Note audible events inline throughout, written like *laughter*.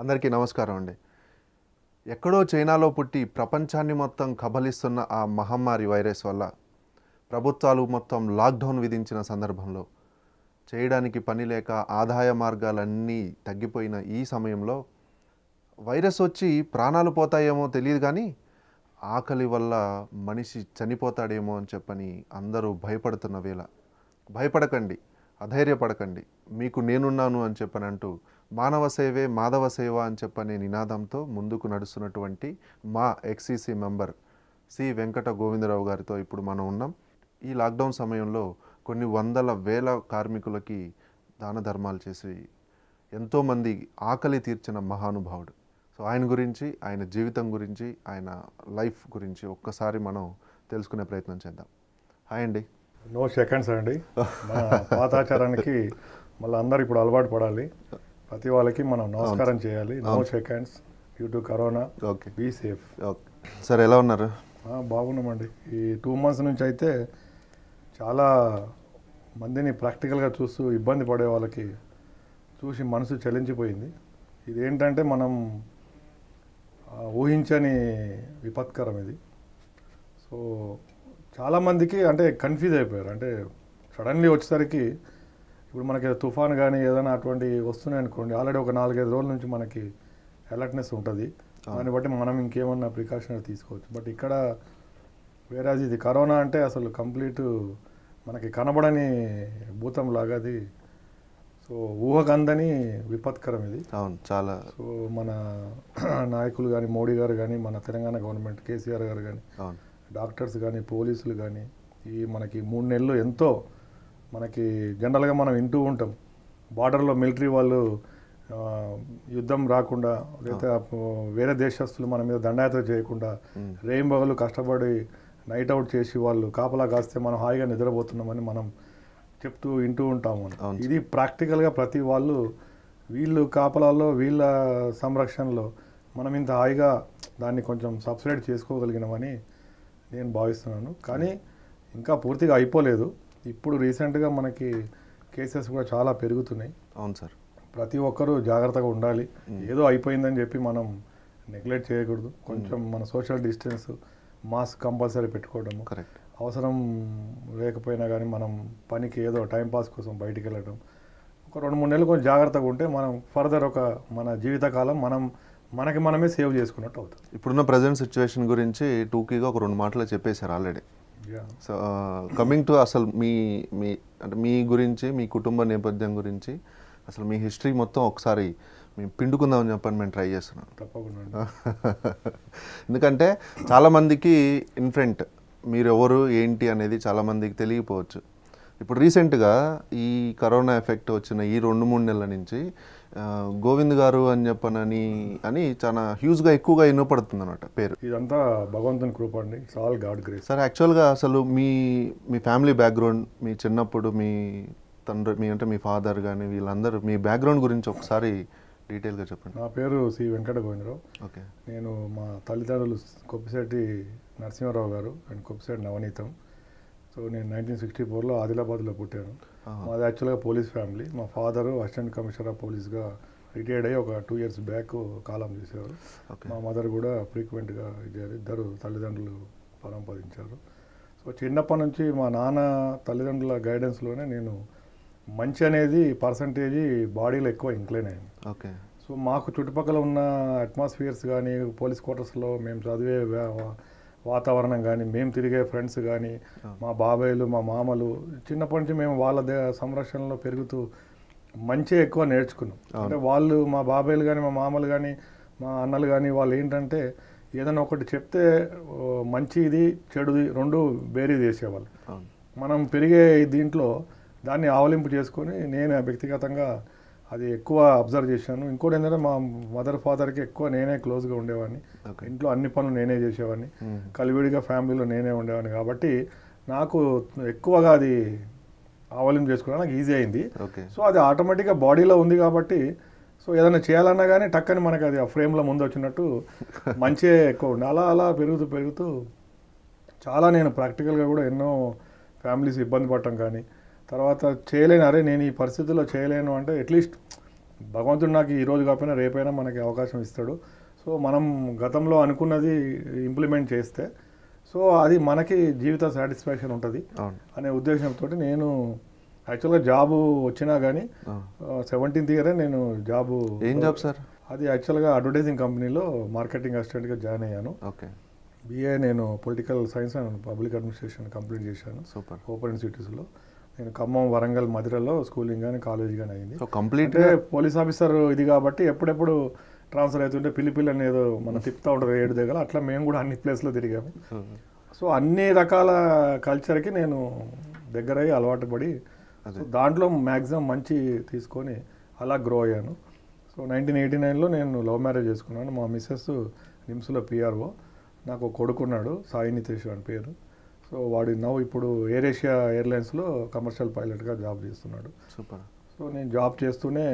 అందరికీ నమస్కారం అండి. ఎక్కడో చైనాలో పుట్టి ప్రపంచాన్ని మొత్తం కబలిస్తున్న ఆ మహమ్మారి వైరస్ వల్ల ప్రభుత్వాలు మొత్తం లాక్డౌన్ విధించిన సందర్భంలో చేయడానికి పని లేక ఆదాయ మార్గాలన్నీ తగ్గిపోయిన ఈ సమయంలో వైరస్ వచ్చి ప్రాణాలు పోతాయేమో తెలియదు కానీ ఆకలి వల్ల మనిషి చనిపోతాడేమో అని చెప్పని అందరూ భయపడుతున్న వేళ. భయపడకండి అధైర్యపడకండి. మీకు నేనున్నాను అని చెప్పనంటూ మానవ సేవే మాధవ సేవ అని చెప్పనే నినాదంతో ముందుకు నడుస్తున్నటువంటి మా ఎక్సీసీ మెంబర్ సి వెంకట గోవిందరావు గారితో ఇప్పుడు మనం ఉన్నాం. ఈ లాక్డౌన్ సమయంలో కొన్ని వందల వేల కార్మికులకి దాన ధర్మాలు చేసి ఎంతోమంది ఆకలి తీర్చిన మహానుభావుడు. సో ఆయన గురించి ఆయన జీవితం గురించి ఆయన లైఫ్ గురించి ఒక్కసారి మనం తెలుసుకునే ప్రయత్నం చేద్దాం. హాయ్ అండి. నో సెకండ్స్ అండి. పాతాచారానికి మళ్ళీ అందరు ఇప్పుడు అలవాటు పడాలి. ప్రతి వాళ్ళకి మనం నమస్కారం చేయాలి. No seconds. Due to corona. Okay. Be safe. Okay. Sir ఎలా ఉన్నారు? బాగున్నామండి. ఈ టూ మంత్స్ నుంచి అయితే చాలా మందిని ప్రాక్టికల్గా చూస్తూ ఇబ్బంది పడే వాళ్ళకి చూసి మనసు చలించిపోయింది. ఇదేంటంటే మనం ఊహించని విపత్కరం ఇది. సో చాలామందికి అంటే కన్ఫ్యూజ్ అయిపోయారు. అంటే సడన్లీ వచ్చేసరికి ఇప్పుడు మనకి తుఫాన్ కానీ ఏదైనా అటువంటి వస్తున్నాయి అనుకోండి ఆల్రెడీ ఒక నాలుగైదు రోజుల నుంచి మనకి అలర్ట్నెస్ ఉంటుంది. దాన్ని బట్టి మనం ఇంకేమన్నా ప్రికాషన్ తీసుకోవచ్చు. బట్ ఇక్కడ వేరే ఇది. కరోనా అంటే అసలు కంప్లీట్ మనకి కనబడని భూతం లాగా అది సో ఊహకందని విపత్కరం ఇది. అవును చాలా. సో మన *clears throat* నాయకులు కానీ మోడీ గారు కానీ మన తెలంగాణ గవర్నమెంట్ కేసీఆర్ గారు కానీ డాక్టర్స్ కానీ పోలీసులు కానీ ఈ మనకి మూడు నెలలు ఎంతో మనకి జనరల్గా మనం వింటూ ఉంటాం. బార్డర్లో మిలిటరీ వాళ్ళు యుద్ధం రాకుండా లేదా వేరే దేశస్తులు మన మీద దండయాత్ర చేయకుండా రేయింబగలు కష్టపడి నైట్ అవుట్ చేసి వాళ్ళు కాపలా కాస్తే మనం హాయిగా నిద్రపోతున్నామని మనం చెప్తూ వింటూ ఉంటాము. ఇది ప్రాక్టికల్గా ప్రతి వాళ్ళు వీళ్ళు కాపలాల్లో వీళ్ళ సంరక్షణలో మనం ఇంత హాయిగా దాన్ని కొంచెం సబ్సిడైడ్ చేసుకోగలిగినామని నేను భావిస్తున్నాను. కానీ ఇంకా పూర్తిగా అయిపోలేదు. ఇప్పుడు రీసెంట్గా మనకి కేసెస్ కూడా చాలా పెరుగుతున్నాయి. అవును సార్. ప్రతి ఒక్కరూ జాగ్రత్తగా ఉండాలి. ఏదో అయిపోయిందని చెప్పి మనం నెగ్లెక్ట్ చేయకూడదు. కొంచెం మన సోషల్ డిస్టెన్స్ మాస్క్ కంపల్సరీ పెట్టుకోవడము. కరెక్ట్. అవసరం లేకపోయినా కానీ మనం పనికి ఏదో టైం పాస్ కోసం బయటికి వెళ్ళడం ఒక రెండు మూడు నెలలు కొంచెం జాగ్రత్తగా ఉంటే మనం ఫర్దర్ ఒక మన జీవితకాలం మనం మనకి మనమే సేవ్ చేసుకున్నట్టు అవుతుంది. ఇప్పుడున్న ప్రజెంట్ సిచ్యువేషన్ గురించి టూకీగా ఒక రెండు మాటలు చెప్పేశారు ఆల్రెడీ. సో కమింగ్ టు అసలు మీ మీ అంటే మీ గురించి మీ కుటుంబ నేపథ్యం గురించి అసలు మీ హిస్టరీ మొత్తం ఒకసారి మేము పిండుకుందామని చెప్పని మేము ట్రై చేస్తున్నాం. తప్పకుండా *laughs* ఎందుకంటే చాలామందికి ఇన్ఫ్రంట్ మీరు ఎవరు ఏంటి అనేది చాలామందికి తెలియకపోవచ్చు. ఇప్పుడు రీసెంట్గా ఈ కరోనా ఎఫెక్ట్ వచ్చిన ఈ రెండు మూడు నెలల నుంచి గోవింద్ గారు అని చెప్పనని అని చాలా హ్యూజ్గా ఎక్కువగా వినపడుతుంది అనమాట పేరు. ఇదంతా భగవంతుని కృప అండి. ఆల్ గాడ్ గ్రేస్ సార్ యాక్చువల్గా అసలు మీ మీ ఫ్యామిలీ బ్యాక్గ్రౌండ్ మీ చిన్నప్పుడు మీ తండ్రి మీ అంటే మీ ఫాదర్ కానీ వీళ్ళందరూ మీ బ్యాక్గ్రౌండ్ గురించి ఒకసారి డీటెయిల్గా చెప్పండి. నా పేరు సి వెంకట గోవిందరావు. ఓకే. నేను మా తల్లిదండ్రులు కొప్పిశెట్టి నరసింహారావు గారు అండ్ కొప్పిశెట్టి నవనీతం. సో నేను నైన్టీన్ సిక్స్టీ ఫోర్లో ఆదిలాబాద్లో పుట్టాను. మాది యాక్చువల్గా పోలీస్ ఫ్యామిలీ. మా ఫాదరు అసిస్టెంట్ కమిషనర్ ఆఫ్ పోలీస్గా రిటైర్డ్ అయ్యి ఒక టూ ఇయర్స్ బ్యాక్ కాలం చేసేవారు మా మదర్ కూడా ఫ్రీక్వెంట్గా ఇచ్చారు ఇద్దరు తల్లిదండ్రులు పరంపదించారు సో చిన్నప్పటి నుంచి మా నాన్న తల్లిదండ్రుల గైడెన్స్లోనే నేను మంచి అనేది పర్సంటేజ్ బాడీలో ఎక్కువ ఇంక్లైన్ అయింది ఓకే. సో మాకు చుట్టుపక్కల ఉన్న అట్మాస్ఫియర్స్ కానీ పోలీస్ క్వార్టర్స్లో మేము చదివే వాతావరణం కానీ మేము తిరిగే ఫ్రెండ్స్ కానీ మా బాబాయ్లు మా మామలు చిన్నప్పటి నుంచి మేము వాళ్ళ సంరక్షణలో పెరుగుతూ మంచి ఎక్కువ నేర్చుకున్నాం. అంటే వాళ్ళు మా బాబాయ్లు కానీ మా మామలు కానీ మా అన్నలు కానీ వాళ్ళు ఏంటంటే ఏదైనా ఒకటి చెప్తే ఓ, మంచి ఇది చెడుది రెండు బేరీ చేసేవాళ్ళు. మనం పెరిగే దీంట్లో దాన్ని ఆవలింపు చేసుకొని నేను వ్యక్తిగతంగా అది ఎక్కువ అబ్జర్వ్ చేశాను. ఇంకోటి ఏంటంటే మా మదర్ ఫాదర్కి ఎక్కువ నేనే క్లోజ్గా ఉండేవాడిని. ఇంట్లో అన్ని పనులు నేనే చేసేవాడిని. కలివిడిగా ఫ్యామిలీలో నేనే ఉండేవాడిని. కాబట్టి నాకు ఎక్కువగా అది ఆవలింపు చేసుకోవడం నాకు ఈజీ అయింది. సో అది ఆటోమేటిక్గా బాడీలో ఉంది కాబట్టి సో ఏదైనా చేయాలన్నా కానీ టక్కని మనకి అది ఆ ఫ్రేమ్లో ముందు వచ్చినట్టు *laughs* మంచి ఎక్కువ ఉంది అలా అలా పెరుగుతూ పెరుగుతూ చాలా నేను ప్రాక్టికల్గా కూడా ఎన్నో ఫ్యామిలీస్ ఇబ్బంది పడటం కానీ తర్వాత చేయలేను. అరే నేను ఈ పరిస్థితుల్లో చేయలేను అంటే అట్లీస్ట్ భగవంతుడు నాకు ఈ రోజు కాకపోయినా రేపైనా మనకి అవకాశం ఇస్తాడు. సో మనం గతంలో అనుకున్నది ఇంప్లిమెంట్ చేస్తే సో అది మనకి జీవిత సాటిస్ఫాక్షన్ ఉంటుంది అనే ఉద్దేశంతో నేను యాక్చువల్గా జాబు వచ్చినా కానీ. సెవెంటీన్త్ ఇయరే నేను జాబు ఏం జాబ్ సార్ అది యాక్చువల్గా అడ్వర్టైజింగ్ కంపెనీలో మార్కెటింగ్ అసిస్టెంట్గా జాయిన్ అయ్యాను. ఓకే. బిఏ నేను political science and public administration complete చేశాను. సూపర్. ఓపెన్ యూనివర్సిటీస్లో నేను ఖమ్మం వరంగల్ మధిరలో స్కూలింగ్ కానీ కాలేజ్ కానీ అయింది. సో కంప్లీట్ పోలీస్ ఆఫీసర్ ఇది కాబట్టి ఎప్పుడెప్పుడు ట్రాన్స్ఫర్ అవుతుంటే పిల్లి పిల్లి అని ఏదో మనం తిప్పుతూ ఉంటుంది ఏడు దగ్గర అట్లా మేము కూడా అన్ని ప్లేస్లో తిరిగాము. సో అన్ని రకాల కల్చర్కి నేను దగ్గరయ్యి అలవాటు పడి దాంట్లో మ్యాక్సిమం మంచి తీసుకొని అలా గ్రో అయ్యాను. సో నైన్టీన్ ఎయిటీ నైన్లో నేను లవ్ మ్యారేజ్ చేసుకున్నాను. మా మిస్సెస్ నిమ్స్లో పిఆర్ఓ నాకు కొడుకున్నాడు సాయి నితేష్ అని పేరు. సో వాడు నవ్వు ఇప్పుడు ఎయిర్ ఏషియా ఎయిర్లైన్స్లో కమర్షియల్ పైలట్గా జాబ్ చేస్తున్నాడు. సూపర్. సో నేను జాబ్ చేస్తూనే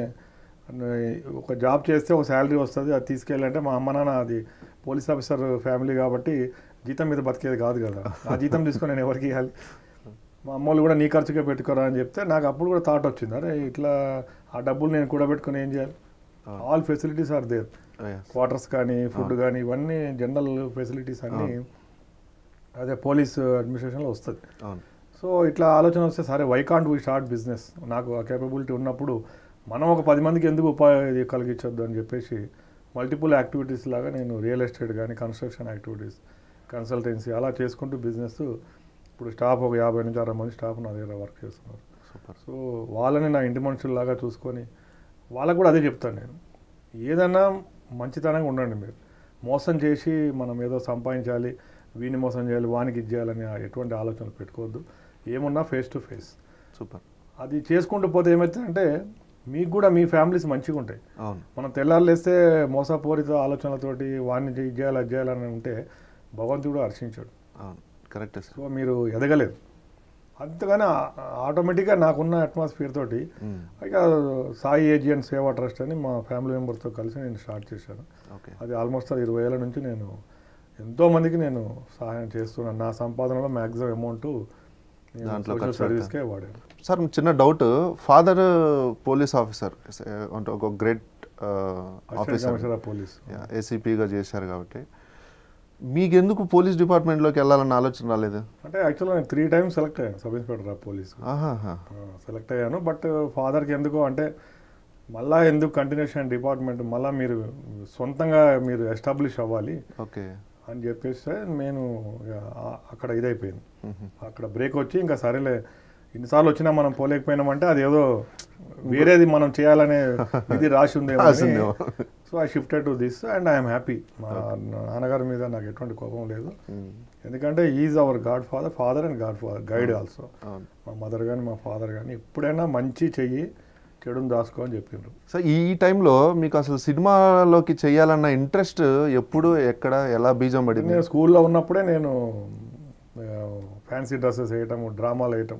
ఒక జాబ్ చేస్తే ఒక శాలరీ వస్తుంది అది తీసుకెళ్ళాలంటే మా అమ్మ నాన్న అది పోలీస్ ఆఫీసర్ ఫ్యామిలీ కాబట్టి జీతం మీద బతికేది కాదు కదా. *laughs* ఆ జీతం తీసుకొని నేను ఎవరికి ఇవ్వాలి? మా అమ్మోళ్ళు కూడా నీ ఖర్చుకే పెట్టుకోరా అని చెప్తే నాకు అప్పుడు కూడా థాట్ వచ్చింది. అరే ఇట్లా ఆ డబ్బులు నేను కూడా పెట్టుకొని ఏం చేయాలి? All facilities are there quarters కానీ ఫుడ్ కానీ ఇవన్నీ జనరల్ ఫెసిలిటీస్ అన్నీ అదే పోలీస్ అడ్మినిస్ట్రేషన్లో వస్తుంది. సో ఇట్లా ఆలోచన వస్తే సరే why can't we start business నాకు ఆ కేపబిలిటీ ఉన్నప్పుడు మనం ఒక పది మందికి ఎందుకు ఉపాధి కలిగించొద్దు అని చెప్పేసి మల్టిపుల్ యాక్టివిటీస్ లాగా నేను రియల్ ఎస్టేట్ కానీ కన్స్ట్రక్షన్ యాక్టివిటీస్ కన్సల్టెన్సీ అలా చేసుకుంటూ బిజినెస్ ఇప్పుడు స్టాఫ్ ఒక యాభై నుంచి అరవై మంది స్టాఫ్ నా దగ్గర వర్క్ చేస్తున్నారు. సూపర్. సో వాళ్ళని నా ఇంటి మనుషుల్లాగా చూసుకొని వాళ్ళకు కూడా అదే చెప్తాను నేను. ఏదన్నా మంచితనంగా ఉండండి మీరు. మోసం చేసి మనం ఏదో సంపాదించాలి వీని మోసం చేయాలి వానికి ఇది చేయాలని ఎటువంటి ఆలోచనలు పెట్టుకోవద్దు. ఏమున్నా ఫేస్ టు ఫేస్ సూపర్. అది చేసుకుంటూ పోతే ఏమవుతుందంటే మీకు కూడా మీ ఫ్యామిలీస్ మంచిగా ఉంటాయి. మనం తెల్లారులేస్తే మోసపూరిత ఆలోచనలతోటి వాడిని ఇది చేయాలి అది చేయాలని ఉంటే భగవంతుడు హర్షించాడు. కరెక్టే సో మీరు ఎదగలేరు అంతగానే ఆటోమేటిక్గా నాకున్న అట్మాస్ఫియర్ తోటి. ఇక సాయి ఏజియన్ సేవా ట్రస్ట్ అని మా ఫ్యామిలీ మెంబర్స్తో కలిసి నేను స్టార్ట్ చేశాను. ఓకే. అది ఆల్మోస్ట్ ఇరవై ఏళ్ళ నుంచి నేను ఎంతో మందికి నేను సహాయం చేస్తున్నాను. నా సంపాదనలో మ్యాక్సిమం అమౌంట్ దాంట్లో సర్వీస్కే వాడాను. సార్ చిన్న డౌట్ ఫాదర్ పోలీస్ ఆఫీసర్ అంటే ఒక గ్రేట్ ఆఫీసర్ పోలీస్ ఏసీపీగా చేశారు కాబట్టి. మీకెందుకు పోలీస్ డిపార్ట్మెంట్లోకి వెళ్ళాలన్న ఆలోచన రాలేదు? అంటే యాక్చువల్గా నేను త్రీ టైమ్స్ సెలెక్ట్ అయ్యాను sub inspector of police select అయ్యాను బట్ ఫాదర్కి ఎందుకు అంటే మళ్ళా ఎందుకు కంటిన్యూషన్ డిపార్ట్మెంట్ మళ్ళీ మీరు సొంతంగా మీరు ఎస్టాబ్లిష్ అవ్వాలి. ఓకే. అని చెప్పేసి నేను అక్కడ ఇదైపోయింది. అక్కడ బ్రేక్ వచ్చి ఇంకా సరేలే ఇన్నిసార్లు వచ్చినా మనం పోలేకపోయినామంటే అది ఏదో వేరేది మనం చేయాలనే ఇది రాసి ఉందేమో. So I shifted to this and I'm happy మా నాన్నగారి మీద నాకు ఎటువంటి కోపం లేదు. ఎందుకంటే is our godfather father and godfather guide also మా మదర్ కానీ మా ఫాదర్ కానీ ఎప్పుడైనా మంచి చెయ్యి చెడుని దాచుకో అని చెప్పిండ్రు సో ఈ టైంలో మీకు అసలు సినిమాలోకి చేయాలన్న ఇంట్రెస్ట్ ఎప్పుడు ఎక్కడ ఎలా బీజం పడింది? నేను స్కూల్లో ఉన్నప్పుడే నేను ఫ్యాన్సీ డ్రెస్సెస్ వేయటము డ్రామాలు వేయటం.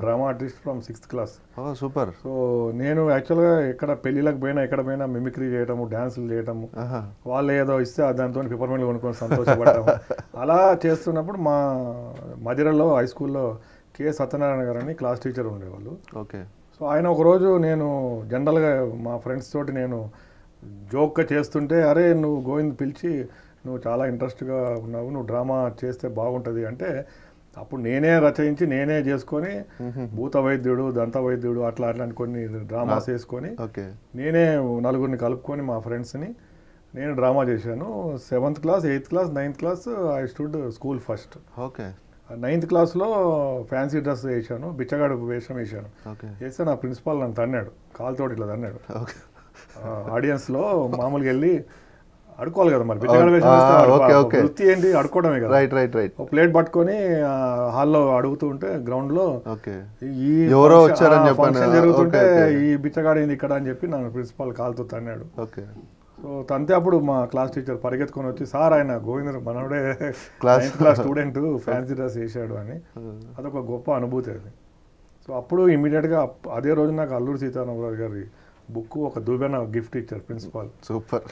Drama artist from sixth class. Super. So నేను యాక్చువల్గా ఎక్కడ పెళ్ళిళ్ళకి పోయినా ఎక్కడ పోయినా మిమిక్రీ చేయటము డ్యాన్సులు చేయటము వాళ్ళు ఏదో ఇస్తే ఆ దాంతో పిపర్మెంట్ కొనుక్కొని సంతోషపడటం. *laughs* అలా చేస్తున్నప్పుడు మా మదిరలో హై స్కూల్లో కె. సత్యనారాయణ గారు అని క్లాస్ టీచర్ ఉండేవాళ్ళు. ఓకే. సో ఆయన ఒకరోజు నేను జనరల్గా మా ఫ్రెండ్స్ తోటి నేను జోక్గా చేస్తుంటే అరే నువ్వు గోవింద్ పిలిచి నువ్వు చాలా ఇంట్రెస్ట్గా ఉన్నావు నువ్వు డ్రామా చేస్తే బాగుంటుంది. అంటే అప్పుడు నేనే రచయించి నేనే చేసుకొని భూత వైద్యుడు దంత వైద్యుడు అట్లా అట్లాంటి కొన్ని డ్రామాస్ వేసుకొని ఓకే. నేనే నలుగురిని కలుపుకొని మా ఫ్రెండ్స్ని నేను డ్రామా చేశాను. Seventh class eighth class ninth class I stood school first. Okay. Ninth క్లాస్లో ఫ్యాన్సీ డ్రెస్ వేసాను బిచ్చగాడు వేషం వేసాను ఓకే. వేస్తే నా ప్రిన్సిపాల్ నన్ను తన్నాడు కాలుతోటి ఇట్లా తన్నాడు. ఆడియన్స్లో మామూలుగా వెళ్ళి అడుకోవాలి కదా మరి బిచ్చగాడు వేషం. వృత్తి ఏంటి? అడుకోవడమే కదా. రైట్ రైట్ రైట్ ఒక ప్లేట్ పట్టుకొని హాల్లో అడుగుతూ ఉంటే గ్రౌండ్లో ఓకే. ఈ ఎవరో వచ్చారని చెప్పాను. జరుగుతుంటే. ఈ బిచ్చగాడు ఏంది ఇక్కడ అని చెప్పి నన్ను ప్రిన్సిపాల్ కాలుతో తన్నాడు. ఓకే. సో తంతే అప్పుడు మా క్లాస్ టీచర్ పరిగెత్తుకొని వచ్చి సార్ ఆయన గోవిందర్ మనవడే ninth class student fancy dress వేసాడు అని. అదొక గొప్ప అనుభూతి అది. సో అప్పుడు ఇమీడియట్గా అదే రోజు నాకు అల్లూరి సీతారామరాజు గారి బుక్ ఒక దుబెన గిఫ్ట్ ఇచ్చారు ప్రిన్సిపాల్. సూపర్.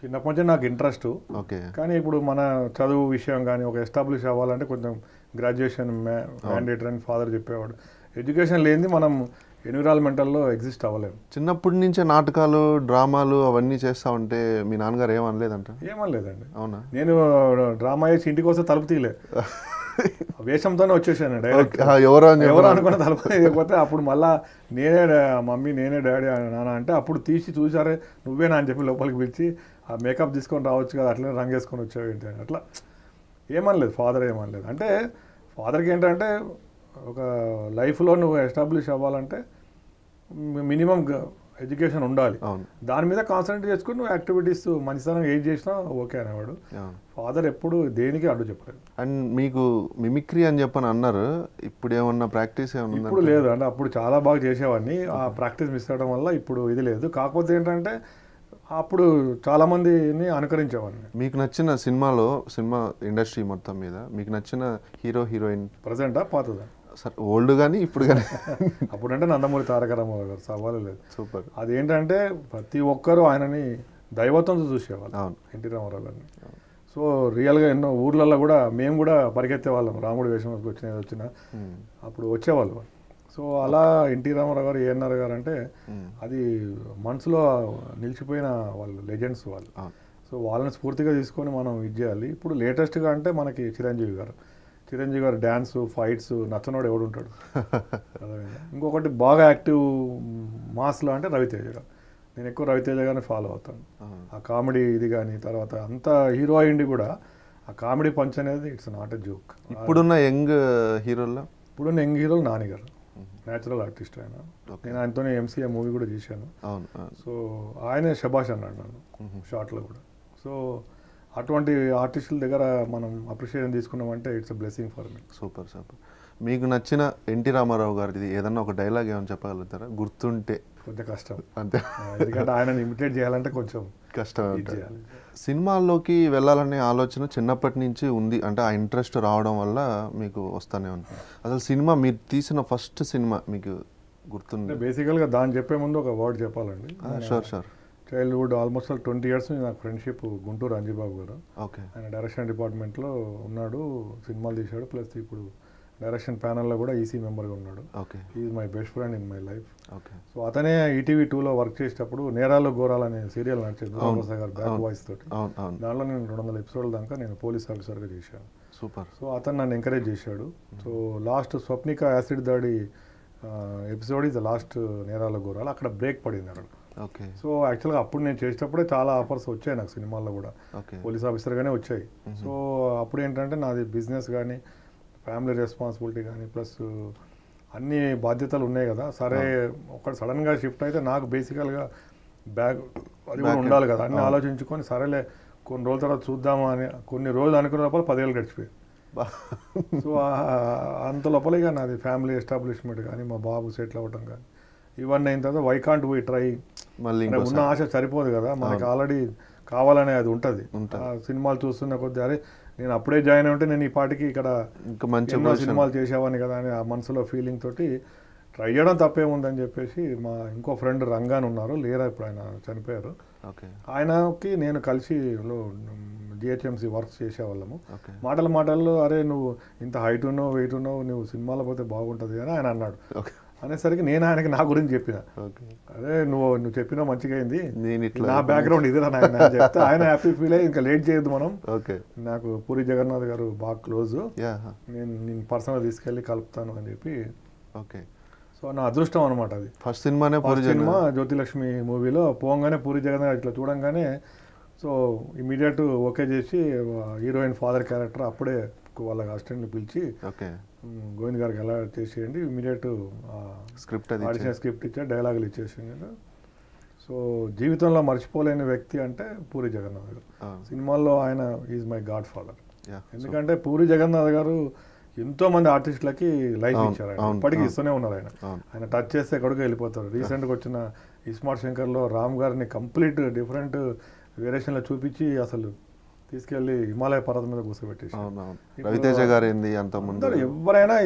చిన్నప్పటి నుంచి నాకు ఇంట్రెస్ట్. ఓకే. కానీ ఇప్పుడు మన చదువు విషయం కానీ ఒక ఎస్టాబ్లిష్ అవ్వాలంటే కొంచెం గ్రాడ్యుయేషన్ మ్యాండేటరీ అని ఫాదర్ చెప్పేవాడు. ఎడ్యుకేషన్ లేనిది మనం ఎన్విరాన్మెంటల్లో ఎగ్జిస్ట్ అవ్వలేము చిన్నప్పటి నుంచే నాటకాలు డ్రామాలు అవన్నీ చేస్తా ఉంటే మీ నాన్నగారు ఏమనలేదంట ఏమనలేదండి అవునా? నేను డ్రామా వేసి ఇంటికి వస్తే తలుపు తీయలే. *laughs* వేషంతోనే వచ్చేసాను డైరెక్ట్ ఎవరో. అనుకున్న తలుపు తీయకపోతే అప్పుడు మళ్ళా నేనే మమ్మీ నేనే డాడీ నాన్న అంటే అప్పుడు తీసి చూసారే నువ్వేనా అని చెప్పి లోపలికి పిలిచి ఆ మేకప్ తీసుకొని రావచ్చు కదా అట్లనే రంగు వేసుకొని వచ్చావు ఏంటి? అని అట్లా. ఏమనలేదు ఫాదర్ ఏమనలేదు అంటే ఫాదర్కి ఏంటంటే ఒక లైఫ్లో నువ్వు ఎస్టాబ్లిష్ అవ్వాలంటే మినిమం ఎడ్యుకేషన్ ఉండాలి. అవును. దాని మీద కాన్సన్ట్రేట్ చేసుకుని నువ్వు యాక్టివిటీస్ మంచితనం ఏం చేసినా ఓకే అనేవాడు. ఫాదర్ ఎప్పుడు దేనికి అడ్డు చెప్పలేదు. అండ్ మీకు మిమిక్రీ అని చెప్పని అన్నారు. ఇప్పుడు ఏమన్నా ప్రాక్టీస్ ఏమన్నా ఇప్పుడు లేదు అంటే అప్పుడు చాలా బాగా చేసేవాడిని. ఆ ప్రాక్టీస్ మిస్ అవ్వడం వల్ల ఇప్పుడు ఇది లేదు. కాకపోతే ఏంటంటే అప్పుడు చాలా మందిని అనుకరించేవాడిని మీకు నచ్చిన సినిమాలో సినిమా ఇండస్ట్రీ మొత్తం మీద మీకు నచ్చిన హీరో హీరోయిన్? ప్రజెంటా పాతదా? సరే ఓల్డ్ కానీ ఇప్పుడు కానీ అప్పుడంటే నందమూరి తారక రామారావు గారు సవాలు లేదు. సూపర్. అదేంటంటే ప్రతి ఒక్కరూ ఆయనని దైవత్వంతో చూసేవాళ్ళు అవును. ఎన్టీ రామారావు గారిని సో రియల్గా ఎన్నో ఊర్లలో కూడా మేము కూడా పరిగెత్తే వాళ్ళం. రాముడి వేషం వచ్చిన వచ్చినా. అప్పుడు వచ్చేవాళ్ళు సో అలా ఎన్టీ రామారావు గారు ఏఎన్ఆర్ గారు అంటే. అది మనసులో నిలిచిపోయిన వాళ్ళు లెజెండ్స్ వాళ్ళు. సో వాళ్ళని స్ఫూర్తిగా తీసుకొని మనం ఇది చేయాలి. ఇప్పుడు లేటెస్ట్గా అంటే మనకి చిరంజీవి గారు. చిరంజీవి గారు డ్యాన్స్ ఫైట్స్ నచ్చనోడు ఎవడు ఉంటాడు? ఇంకొకటి బాగా యాక్టివ్ మాస్లో అంటే రవితేజ గారు. నేను ఎక్కువ రవితేజ గారిని ఫాలో అవుతాను. ఆ కామెడీ ఇది కానీ తర్వాత అంత హీరో అయ్యింది కూడా ఆ కామెడీ పంచ్ అనేది ఇట్స్ నాట్ ఎ జోక్. ఇప్పుడున్న యంగ్ హీరోల్లో? ఇప్పుడు యంగ్ హీరో నాని గారు. న్యాచురల్ ఆర్టిస్ట్ ఆయన. నేను ఆయనతోనే ఎంసీఏ మూవీ కూడా చేశాను. సో ఆయనే శబాష్ అన్నాడు నన్ను షార్ట్లో కూడా. సో అటువంటి ఆర్టిస్టుల దగ్గర మనం అప్రిషియేషన్ తీసుకున్నామంటే it's a blessing for me super super మీకు నచ్చిన ఎన్టీ రామారావు గారిది ఏదన్నా ఒక డైలాగ్ ఏమైనా చెప్పగలుగుతారా? గుర్తుంటే. కొంచెం కష్టం. అంతే. ఎందుకంటే ఆయనని ఇమిటేట్ చేయాలంటే కొంచెం కష్టం సినిమాల్లోకి వెళ్ళాలనే ఆలోచన చిన్నప్పటి నుంచి ఉంది అంటే ఆ ఇంట్రెస్ట్ రావడం వల్ల మీకు వస్తానే ఉంది. అసలు సినిమా మీరు తీసిన ఫస్ట్ సినిమా మీకు గుర్తుంది? బేసికల్గా దాన్ని చెప్పే ముందు ఒక వర్డ్ చెప్పాలండి. Sure sure childhood almost twenty years నాకు ఫ్రెండ్షిప్ గుంటూరు అంజీబాబు గారు. ఓకే. ఆయన డైరెక్షన్ డిపార్ట్మెంట్లో ఉన్నాడు సినిమాలు తీశాడు ప్లస్ ఇప్పుడు డైరెక్షన్ ప్యానల్లో కూడా ఈసీ మెంబర్గా ఉన్నాడు. Okay. Is my best friend in my life okay. So అతనే ఈటీవీ టూలో వర్క్ చేసేటప్పుడు నేరాలు ఘోరాలు అనే సీరియల్ నడిచేది గారు బ్యాక్. వాయిస్ తోటి. దాంట్లో నేను రెండు వందల ఎపిసోడ్ల దాకా నేను పోలీస్ ఆఫీసర్గా చేశాను. సూపర్. సో అతను నన్ను ఎంకరేజ్ చేశాడు. సో లాస్ట్ స్వప్నిక యాసిడ్ దాడి ఎపిసోడ్ ఇస్ ద లాస్ట్ నేరాల ఘోరాలు. అక్కడ బ్రేక్ పడింది అక్కడ సో యాక్చువల్గా అప్పుడు నేను చేసేటప్పుడే చాలా ఆఫర్స్ వచ్చాయి నాకు సినిమాల్లో కూడా. పోలీస్ ఆఫీసర్గానే వచ్చాయి. సో అప్పుడు ఏంటంటే నాది బిజినెస్ కానీ ఫ్యామిలీ రెస్పాన్సిబిలిటీ కానీ ప్లస్ అన్ని బాధ్యతలు ఉన్నాయి కదా. సరే ఒకటి సడన్గా షిఫ్ట్ అయితే నాకు బేసికల్గా బ్యాగ్ అది కూడా ఉండాలి కదా. అన్ని. ఆలోచించుకొని సరేలే కొన్ని రోజుల తర్వాత చూద్దామా అని కొన్ని రోజులు అనుకున్న లోపల పదేళ్ళు గడిచిపోయి సో అంత లోపల ఇక నాది ఫ్యామిలీ ఎస్టాబ్లిష్మెంట్ కానీ మా బాబు సెటిల్ అవ్వటం కానీ ఇవన్నీ అయిన తర్వాత వై కాంట్ వీ ట్రై మళ్ళీ ఉన్న ఆశ సరిపోదు కదా. మనకి. ఆల్రెడీ కావాలనే అది ఉంటుంది. సినిమాలు చూస్తున్న కొద్ది అరే నేను అప్పుడే జాయిన్ అయి ఉంటే నేను ఈ పాటికి ఇక్కడ ఇంకా మంచి సినిమాలు చేసేవాడిని కదా అని ఆ మనసులో ఫీలింగ్ తోటి ట్రై చేయడం తప్పేముందని చెప్పేసి మా ఇంకో ఫ్రెండ్ రంగాన్ ఉన్నారు. లేరా ఇప్పుడు ఆయన? చనిపోయారు. ఆయనకి నేను కలిసి జిహెచ్ఎంసీ వర్క్ చేసేవాళ్ళము. మాటల మాటల్లో అరే నువ్వు ఇంత హైట్ ఉన్నావు వెయిట్ ఉన్నావు నువ్వు సినిమాలో పోతే బాగుంటుంది అని ఆయన అన్నాడు. అనేసరికి నేను ఆయనకి నా గురించి చెప్పిన. ఓకే. అరే నువ్వు నువ్వు చెప్పినా మంచిగా అయింది. నేను ఇట్లా నా బ్యాక్గ్రౌండ్ ఇదిరా నాయన చెప్తే ఆయన హ్యాపీ ఫీల్ అయ్యి ఇంకా లేట్ చేయొద్దు మనం. ఓకే. నాకు పూరి జగన్నాథ్ గారు బాగా క్లోజ్ నేను నేను పర్సనల్ తీసుకెళ్ళి కలుపుతాను అని చెప్పి. ఓకే. సో నా అదృష్టం అనమాట అది. ఫస్ట్ సినిమానే పూరి ఫస్ట్ సినిమా జ్యోతిలక్ష్మి మూవీలో పోగానే పూరి జగన్నాథ్ ఇట్లా చూడంగానే సో ఇమీడియట్ ఓకే చేసి హీరోయిన్ ఫాదర్ క్యారెక్టర్ అప్పుడే వాళ్ళ అసిస్టెంట్ని పిలిచి ఓకే. "ఉమ్, గోవింద్ గారికి ఎలా చేసేయండి ఇమీడియట్ స్క్రిప్ట్ ఆడిషన్ స్క్రిప్ట్ ఇచ్చా డైలాగులు ఇచ్చేసింది సో జీవితంలో మర్చిపోలేని వ్యక్తి అంటే పూరి జగన్నాథ్ గారు. సినిమాల్లో ఆయన ఈజ్ మై గాడ్ ఫాదర్ ఎందుకంటే పూరి జగన్నాథ్ గారు ఎంతో మంది ఆర్టిస్టులకి లైఫ్ ఇచ్చారు ఆయన. ఇప్పటికీ. ఇస్తూనే ఉన్నారు ఆయన. ఆయన టచ్ చేస్తే ఎక్కడికి వెళ్ళిపోతారు. రీసెంట్గా వచ్చిన ఇస్మార్ట్ శంకర్లో రామ్ గారిని కంప్లీట్ డిఫరెంట్ వేరియేషన్లో చూపించి అసలు తీసుకెళ్ళి హిమాలయ పర్వతం మీద కూర్చోబెట్టేసి. ఇప్పుడు రవితేజ గారు ఏంది అంత ముందు ఎవరైనా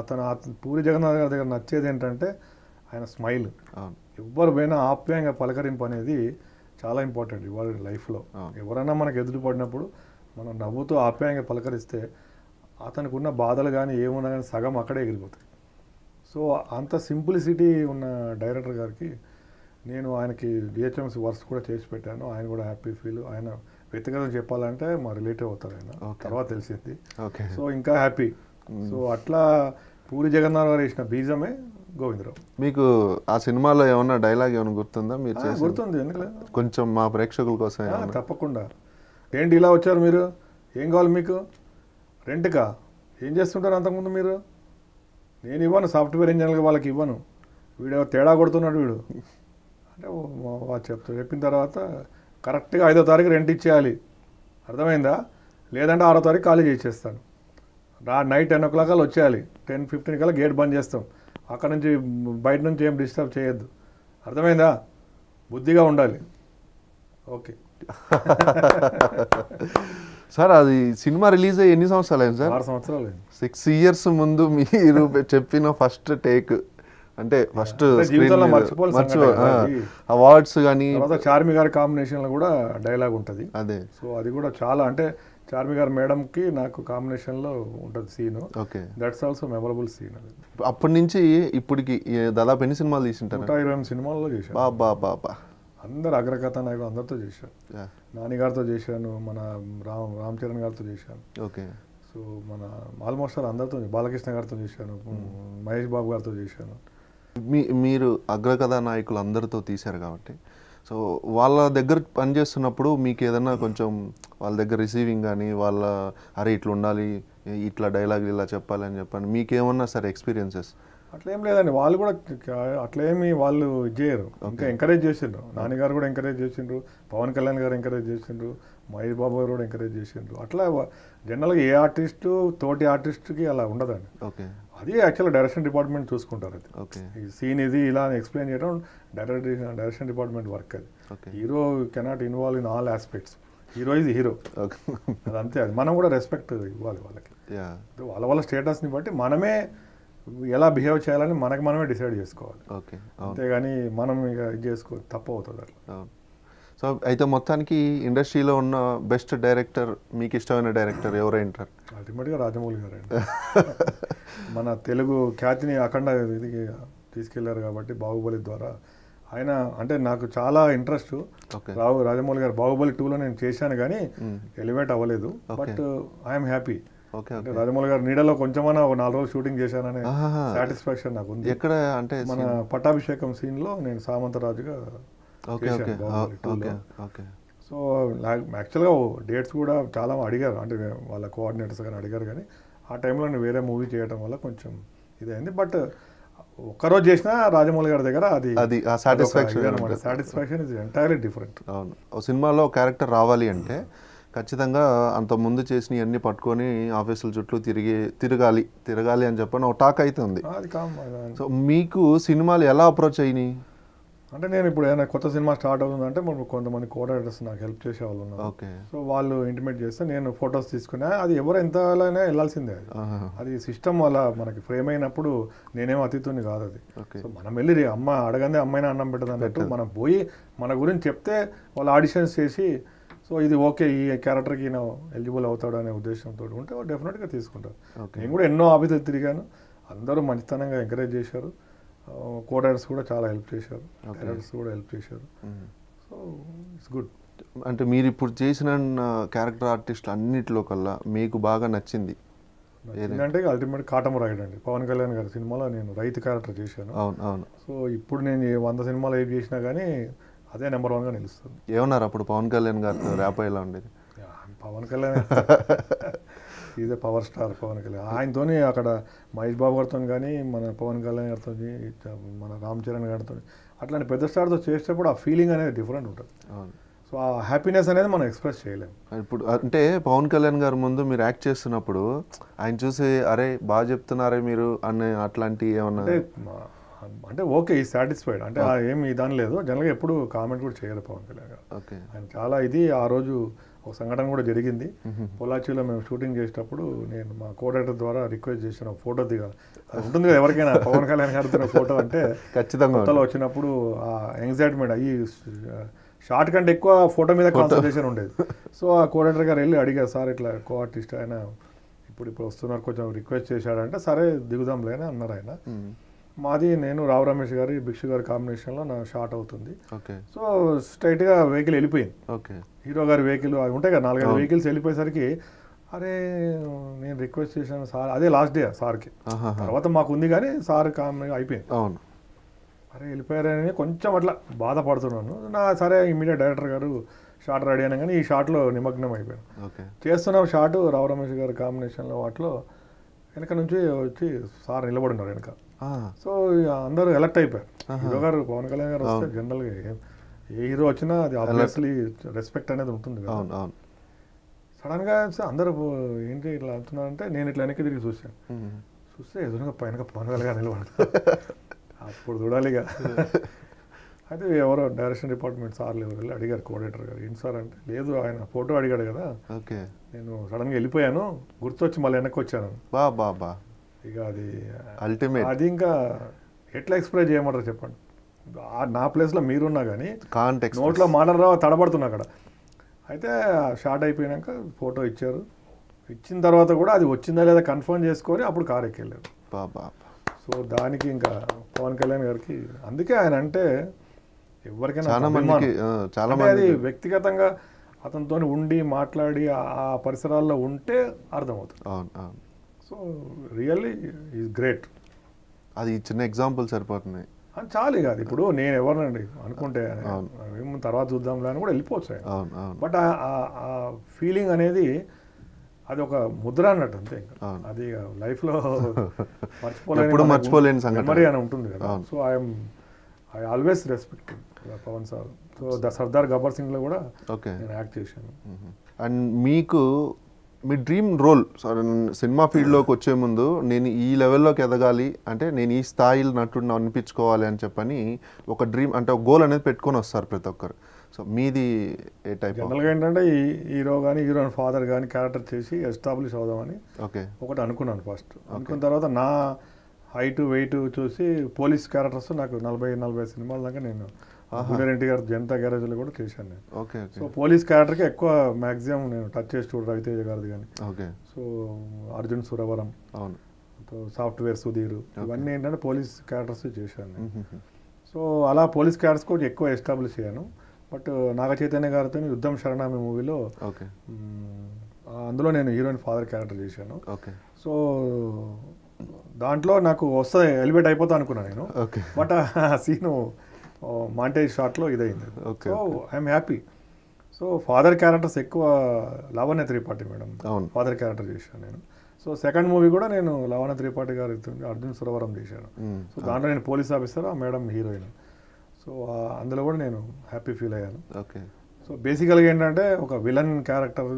అతను పూరి జగన్నాథ్ గారి దగ్గర నచ్చేది ఏంటంటే ఆయన స్మైల్. ఎవ్వరు పోయినా ఆప్యాయంగా పలకరింపు అనేది చాలా ఇంపార్టెంట్ ఇవాళ లైఫ్లో. ఎవరైనా మనకు ఎదురు పడినప్పుడు మనం నవ్వుతూ ఆప్యాయంగా పలకరిస్తే అతనికి ఉన్న బాధలు కానీ ఏమున్నా కానీ సగం అక్కడే ఎగిరిపోతాయి. సో అంత సింప్లిసిటీ ఉన్న డైరెక్టర్ గారికి నేను ఆయనకి జిహెచ్ఎంసీ వర్క్స్ కూడా చేసి పెట్టాను. ఆయన కూడా హ్యాపీ ఫీల్. ఆయన వ్యక్తిగతంగా చెప్పాలంటే మా రిలేటివ్ అవుతారు ఆయన. తర్వాత తెలిసింది. ఓకే. సో ఇంకా హ్యాపీ. సో అట్లా పూరి జగన్నాథ్ గారు వేసిన బీజమే గోవిందరావు. మీకు ఆ సినిమాలో ఏమన్నా డైలాగ్ ఏమైనా గుర్తుందా? మీరు గుర్తుంది. ఎందుకు కొంచెం మా ప్రేక్షకుల కోసం తప్పకుండా. ఏంటి ఇలా వచ్చారు మీరు? ఏం కావాలి మీకు? రెంట్కా? ఏం చేస్తుంటారు అంతకుముందు మీరు? నేను ఇవ్వను సాఫ్ట్వేర్ ఇంజనీర్గా వాళ్ళకి ఇవ్వను. వీడు తేడా కొడుతున్నాడు వీడు? *laughs* అంటే చెప్తారు చెప్పిన తర్వాత కరెక్ట్గా ఐదో తారీఖు రెంట్ ఇచ్చేయాలి. అర్థమైందా? లేదంటే ఆరో తారీఖు ఖాళీ చేసేస్తాను. రా నైట్ టెన్ ఓ క్లాక్ కల్లా వచ్చేయాలి. టెన్ ఫిఫ్టీన్ కల్లా గేట్ బంద్ చేస్తాం. అక్కడ నుంచి బయట నుంచి ఏం డిస్టర్బ్ చేయొద్దు. అర్థమైందా? బుద్ధిగా ఉండాలి. ఓకే. *laughs* సార్ అది సినిమా రిలీజ్ అయ్యి ఎన్ని సంవత్సరాలు అయింది సార్? ఆరు సంవత్సరాలు సిక్స్ ఇయర్స్ ముందు మీరు చెప్పిన ఫస్ట్ టేక్. అంటే ఫస్ట్. అవార్డ్స్ కానీ చార్మి గారి కాంబినేషన్లో కూడా డైలాగ్ ఉంటుంది. అదే. సో అది కూడా చాలా అంటే చార్మి గారి మేడంకి నాకు కాంబినేషన్లో ఉంటుంది scene okay. That's also memorable scene అప్పటి నుంచి ఇప్పటికి దాదాపు ఎన్ని సినిమాలు తీసింటారు? నూట ఇరవై సినిమాల్లో చేశాను బా బా బా బా. అందరు అగ్రకథ నాయకులు అందరితో చేశాను యా, నాని గారితో చేశాను మన రామ్ రామ్ చరణ్ గారితో చేశాను. ఓకే. సో మన ఆల్మోస్ట్ ఆల్ అందరితో బాలకృష్ణ గారితో చేశాను మహేష్ బాబు గారితో చేశాను. మీ మీరు అగ్రకథా నాయకులు అందరితో తీశారు కాబట్టి. సో వాళ్ళ దగ్గర పనిచేస్తున్నప్పుడు మీకు ఏదన్నా కొంచెం వాళ్ళ దగ్గర రిసీవింగ్ కానీ వాళ్ళ అరే ఇట్లా ఉండాలి ఇట్లా డైలాగ్ ఇలా చెప్పాలి అని చెప్పండి మీకేమన్నా సరే ఎక్స్పీరియన్సెస్ అట్లేం లేదండి. వాళ్ళు కూడా అట్లేమి వాళ్ళు ఇది చేయరు. ఇంకా ఎంకరేజ్ చేసిండ్రు. నాన్నగారు కూడా ఎంకరేజ్ చేసిండ్రు. పవన్ కళ్యాణ్ గారు ఎంకరేజ్ చేసిండ్రు. మహేష్ బాబు గారు కూడా ఎంకరేజ్ చేసిండ్రు. అట్లా జనరల్గా ఏ ఆర్టిస్టు తోటి ఆర్టిస్ట్కి అలా ఉండదండి. ఓకే. అది యాక్చువల్గా డైరెక్షన్ డిపార్ట్మెంట్ చూసుకుంటారు అది. ఓకే ఈ సీన్ ఇది ఇలా ఎక్స్ప్లెయిన్ చేయడం డైరెక్టర్ డైరెక్షన్ డిపార్ట్మెంట్ వర్క్ అది. Hero cannot involve in all aspects hero ఇది హీరో ఓకే అది అంతే అది మనం కూడా రెస్పెక్ట్ ఇవ్వాలి వాళ్ళకి. వాళ్ళ వాళ్ళ స్టేటస్ని బట్టి మనమే ఎలా బిహేవ్ చేయాలని మనకు మనమే డిసైడ్ చేసుకోవాలి. అంతేగాని మనం ఇక ఇది చేసుకో తప్పు అవుతుంది అట్లా. సో అయితే మొత్తానికి ఇండస్ట్రీలో ఉన్న బెస్ట్ డైరెక్టర్ మీకు ఇష్టమైన డైరెక్టర్ ఎవరైంటారు? అల్టిమేట్గా రాజమౌళి గారు అండి. మన తెలుగు ఖ్యాతిని అఖండ ఇది తీసుకెళ్ళారు కాబట్టి బాహుబలి ద్వారా. ఆయన అంటే నాకు చాలా ఇంట్రెస్ట్. రావు రాజమౌళి గారు బాహుబలి టూలో నేను చేశాను కానీ. ఎలివేట్ అవ్వలేదు. But I'm happy. రాజమౌళి గారు నీడలో కొంచెమన్నా ఒక నాలుగు రోజులు షూటింగ్ చేశాననే. సాటిస్ఫాక్షన్ నాకు ఉంది. ఎక్కడ అంటే మన పట్టాభిషేకం సీన్లో నేను సామంతరాజుగా సో యాక్చువల్గా డేట్స్ కూడా చాలా అడిగారు. అంటే వాళ్ళ కోఆర్డినేటర్స్ కానీ అడిగారు కానీ ఆ టైంలో నేను వేరే మూవీ చేయడం వల్ల కొంచెం ఇదైంది. బట్ ఒక్కరోజు చేసినా రాజమౌళి గారి దగ్గర అది అది ఆ satisfaction అనమాట. సాటిస్ఫాక్షన్ ఇస్ ఎంటైర్లీ డిఫరెంట్ అవును. సినిమాలో క్యారెక్టర్ రావాలి అంటే ఖచ్చితంగా అంత ముందు చేసిన అన్ని పట్టుకొని ఆఫీసుల చుట్టూ తిరిగి తిరగాలి తిరగాలి అని చెప్పని ఒక టాక్ అయితే ఉంది సో మీకు సినిమాలు ఎలా అప్రోచ్ అయినాయి? అంటే నేను ఇప్పుడు ఏదైనా కొత్త సినిమా స్టార్ట్ అవుతుందంటే మనం కొంతమంది కోఆర్డినేటర్స్ నాకు హెల్ప్ చేసే వాళ్ళు ఉన్నారు. ఓకే. సో వాళ్ళు ఇంటిమేట్ చేస్తే నేను ఫొటోస్ తీసుకున్నా అది ఎవరు ఎంతైనా వెళ్ళాల్సిందే అది. సిస్టమ్ అలా మనకి ఫ్రేమ్ అయినప్పుడు నేనేం అతిథుని కాదు అది. సో మనం వెళ్ళి అమ్మ అడగందే అమ్మాయినా అన్నం పెట్టదు. అన్నట్టు. మనం పోయి మన గురించి చెప్తే వాళ్ళు ఆడిషన్స్ చేసి సో ఇది ఓకే ఈ క్యారెక్టర్కి ఈయన ఎలిజిబుల్ అవుతాడు అనే ఉద్దేశంతో ఉంటే డెఫినెట్గా తీసుకుంటారు. నేను కూడా ఎన్నో ఆఫీసులు తిరిగాను. అందరూ మంచితనంగా ఎంకరేజ్ చేశారు. కోడర్స్ కూడా చాలా హెల్ప్ చేశారు. డైరెక్టర్స్ కూడా హెల్ప్ చేశారు. సో ఇట్స్ గుడ్ అంటే మీరు ఇప్పుడు చేసిన క్యారెక్టర్ ఆర్టిస్ట్ అన్నిటిలో కల్లా మీకు బాగా నచ్చింది. ఏంటంటే అల్టిమేట్ కాటం రాయుడు అండి. పవన్ కళ్యాణ్ గారి సినిమాలో నేను రైతు క్యారెక్టర్ చేశాను. అవును అవును. సో ఇప్పుడు నేను వంద సినిమాలు ఏం చేసినా కానీ అదే నెంబర్ వన్గా నిలుస్తుంది. ఏమన్నారు అప్పుడు పవన్ కళ్యాణ్ గారితో ర్యాప్ ఎలా ఉండేది? Pawan Kalyan is power star Pawan Kalyan ఆయనతోని అక్కడ మహేష్ బాబు గారితో కానీ మన పవన్ కళ్యాణ్ గారితో మన రామ్ చరణ్ గారితో అట్లాంటి పెద్ద స్టార్తో చేసేటప్పుడు ఆ ఫీలింగ్ అనేది డిఫరెంట్ ఉంటుంది. సో ఆ హ్యాపీనెస్ అనేది మనం ఎక్స్ప్రెస్ చేయలేము ఇప్పుడు అంటే పవన్ కళ్యాణ్ గారి ముందు మీరు యాక్ట్ చేస్తున్నప్పుడు ఆయన చూసి అరే బాగా చెప్తున్నారే మీరు అనే అట్లాంటి ఏమన్నా? అంటే ఓకే ఈ సాటిస్ఫైడ్ అంటే ఏమి దాని లేదు. జనరల్గా ఎప్పుడు కామెంట్ కూడా చేయరు పవన్ కళ్యాణ్ గారు. ఓకే. ఆయన చాలా ఇది ఆ రోజు ఒక సంఘటన కూడా జరిగింది. పొలాచిలో మేము షూటింగ్ చేసేటప్పుడు నేను మా కోడైటర్ ద్వారా రిక్వెస్ట్ చేసిన ఫోటో దిగాలి. అది *laughs* ఉంటుంది కదా ఎవరికైనా పవన్ కళ్యాణ్ గారితో ఫోటో అంటే ఖచ్చితంగా కొత్తలో వచ్చినప్పుడు ఆ ఎంగ్జైట్మెంట్ అయ్యి షార్ట్ కంటే ఎక్కువ ఫోటో మీద కాన్సన్ట్రేషన్ ఉండేది. సో ఆ కోడైటర్ గారు వెళ్ళి అడిగారు సార్ ఇట్లా కో ఆర్టిస్ట్ ఆయన ఇప్పుడు ఇప్పుడు వస్తున్నారు కొంచెం రిక్వెస్ట్ చేశాడంటే సరే దిగుదాంలే అని అన్నారు ఆయన. మాది నేను రావు రమేష్ గారి భిక్షు గారి కాంబినేషన్లో నా షార్ట్ అవుతుంది. ఓకే. సో స్ట్రైట్గా వెహికల్ వెళ్ళిపోయింది. ఓకే. హీరో గారి వెహికల్ అవి ఉంటాయి కదా నాలుగైదు. వెహికల్స్ వెళ్ళిపోయేసరికి అరే నేను రిక్వెస్ట్ చేశాను సార్ అదే లాస్ట్ డే సార్కి. తర్వాత మాకు ఉంది కానీ సార్ కామ్ అయిపోయింది. అవును. అరే వెళ్ళిపోయారని కొంచెం అట్లా బాధపడుతున్నాను. నా సరే ఇమీడియట్ డైరెక్టర్ గారు షార్ట్ రెడీ అయినా కానీ ఈ షార్ట్లో నిమగ్నం అయిపోయాను. ఓకే. చేస్తున్నాం షార్ట్ రావు రమేష్ గారి కాంబినేషన్లో వాటిలో వెనక నుంచి వచ్చి సార్ నిలబడి ఉన్నారు వెనక. సో అందరూ ఎలక్ట్ అయిపోయారు. హీరో గారు పవన్ కళ్యాణ్ గారు వస్తే. జనరల్గా ఏ- హీరో వచ్చినా అది ఆబ్వియస్లీ రెస్పెక్ట్ అనేది ఉంటుంది కదా. అవును సడన్గా అందరూ ఏంటి ఇట్లా అంటున్నారంటే నేను ఇట్లా వెనక్కి తిరిగి చూశాను. చూస్తే ఎదురుగా పైన పవన్ కళ్యాణ్ నిలబడి *laughs* అప్పుడు చూడాలి ఇక అయితే ఎవరో డైరెక్షన్ డిపార్ట్మెంట్ సార్లు ఎవరు వెళ్ళి అడిగారు కోఆర్డినేటర్ గారు ఏంటి సార్ అంటే లేదు ఆయన ఫోటో అడిగాడు కదా. ఓకే. నేను సడన్గా వెళ్ళిపోయాను గుర్తొచ్చి మళ్ళీ వెనక్కి వచ్చాను. బా బా బా. ఇక అది అల్టిమేట్ అది ఇంకా ఎట్లా ఎక్స్ప్రెస్ చేయమంటారు చెప్పండి. ఆ- నా ప్లేస్లో మీరున్నా కానీ కాంటెక్స్ నోట్లో మాటలు రావు తడబడుతున్నా అక్కడ. అయితే షార్ట్ అయిపోయినాక ఫోటో ఇచ్చారు. ఇచ్చిన తర్వాత కూడా అది వచ్చిందా లేదా కన్ఫర్మ్ చేసుకొని అప్పుడు కార్ ఎక్కెళ్ళారు. బా బా బా. సో దానికి ఇంకా పవన్ కళ్యాణ్ గారికి అందుకే ఆయన అంటే ఎవరికైనా చాలా మంది వ్యక్తిగతంగా అతనితో ఉండి మాట్లాడి ఆ- ఆ పరిసరాల్లో ఉంటే అర్థమవుతుంది. అవును అవును. So really is great. అది చిన్న ఎగ్జాంపుల్ సరిపోతున్నాయి. అని చాలు ఇక అది ఇప్పుడు నేను ఎవరినండి అనుకుంటే. ఏమో తర్వాత చూద్దాంలే అని కూడా వెళ్ళిపోవచ్చు బట్ ఆ- ఫీలింగ్ అనేది అది ఒక ముద్ర అన్నట్టు అంతే. అది లైఫ్లో *laughs* మర్చిపోలేని మర్చిపోలేని. మెమరీ అని ఉంటుంది కదా. So I'm I always respect Pavan sir. So the Sardaar Gabbar సింగ్లో కూడా ఓకే. నేను యాక్ట్ చేశాను. అండ్ మీకు మీ డ్రీమ్ రోల్ సినిమా ఫీల్డ్లోకి వచ్చే ముందు నేను ఈ లెవెల్లోకి ఎదగాలి అంటే నేను ఈ స్థాయిలో నటుడిని అనిపించుకోవాలి అని చెప్పని ఒక డ్రీమ్ అంటే ఒక గోల్ అనేది పెట్టుకొని వస్తారు ప్రతి ఒక్కరు. సో మీది ఏ టైప్ జనరల్గా ఏంటంటే ఈ హీరో కానీ హీరోయిన్ ఫాదర్ కానీ క్యారెక్టర్ చేసి ఎస్టాబ్లిష్ అవుదామని ఓకే ఒకటి అనుకున్నాను ఫస్ట్ అనుకున్న తర్వాత నా హైట్ వెయిట్ చూసి పోలీస్ క్యారెక్టర్స్ నాకు నలభై నలభై సినిమాల దాకా నేను జూనియర్ ఎన్టీఆర్ జనతా గ్యారేజ్లో కూడా చేశాను నేను. ఓకే సో పోలీస్ క్యారెక్టర్కి ఎక్కువ మ్యాక్సిమం నేను టచ్ చేసి చూడు రవితేజ గారిది కానీ. ఓకే. సో అర్జున్ సురవరం అవును. సో సాఫ్ట్వేర్ సుధీర్ ఇవన్నీ ఏంటంటే పోలీస్ క్యారెక్టర్స్ చేశాను నేను. సో అలా పోలీస్ క్యారెక్టర్స్ కూడా ఎక్కువ ఎస్టాబ్లిష్ అయ్యాను. బట్ నాగ చైతన్య గారితో యుద్ధం శరణామి మూవీలో ఓకే. అందులో నేను హీరోయిన్ ఫాదర్ క్యారెక్టర్ చేశాను. ఓకే. సో దాంట్లో నాకు వస్తుంది ఎలివేట్ అయిపోతా అనుకున్నాను నేను. ఓకే. బట్ ఆ సీను మాంటేజ్ షాట్లో ఇదైంది. Okay, so I'm happy so father characters ఎక్కువ లావణ్య త్రిపాఠి మేడం. అవును. ఫాదర్ క్యారెక్టర్ చేశాను నేను. సో సెకండ్ మూవీ కూడా నేను లావణ్య త్రిపాఠి గారి అర్జున్ సురవరం చేశాను. సో దాంట్లో నేను పోలీస్ ఆఫీసర్ ఆ మేడం హీరోయిన్ సో అందులో కూడా నేను హ్యాపీ ఫీల్ అయ్యాను. ఓకే. సో బేసికల్గా ఏంటంటే ఒక villain character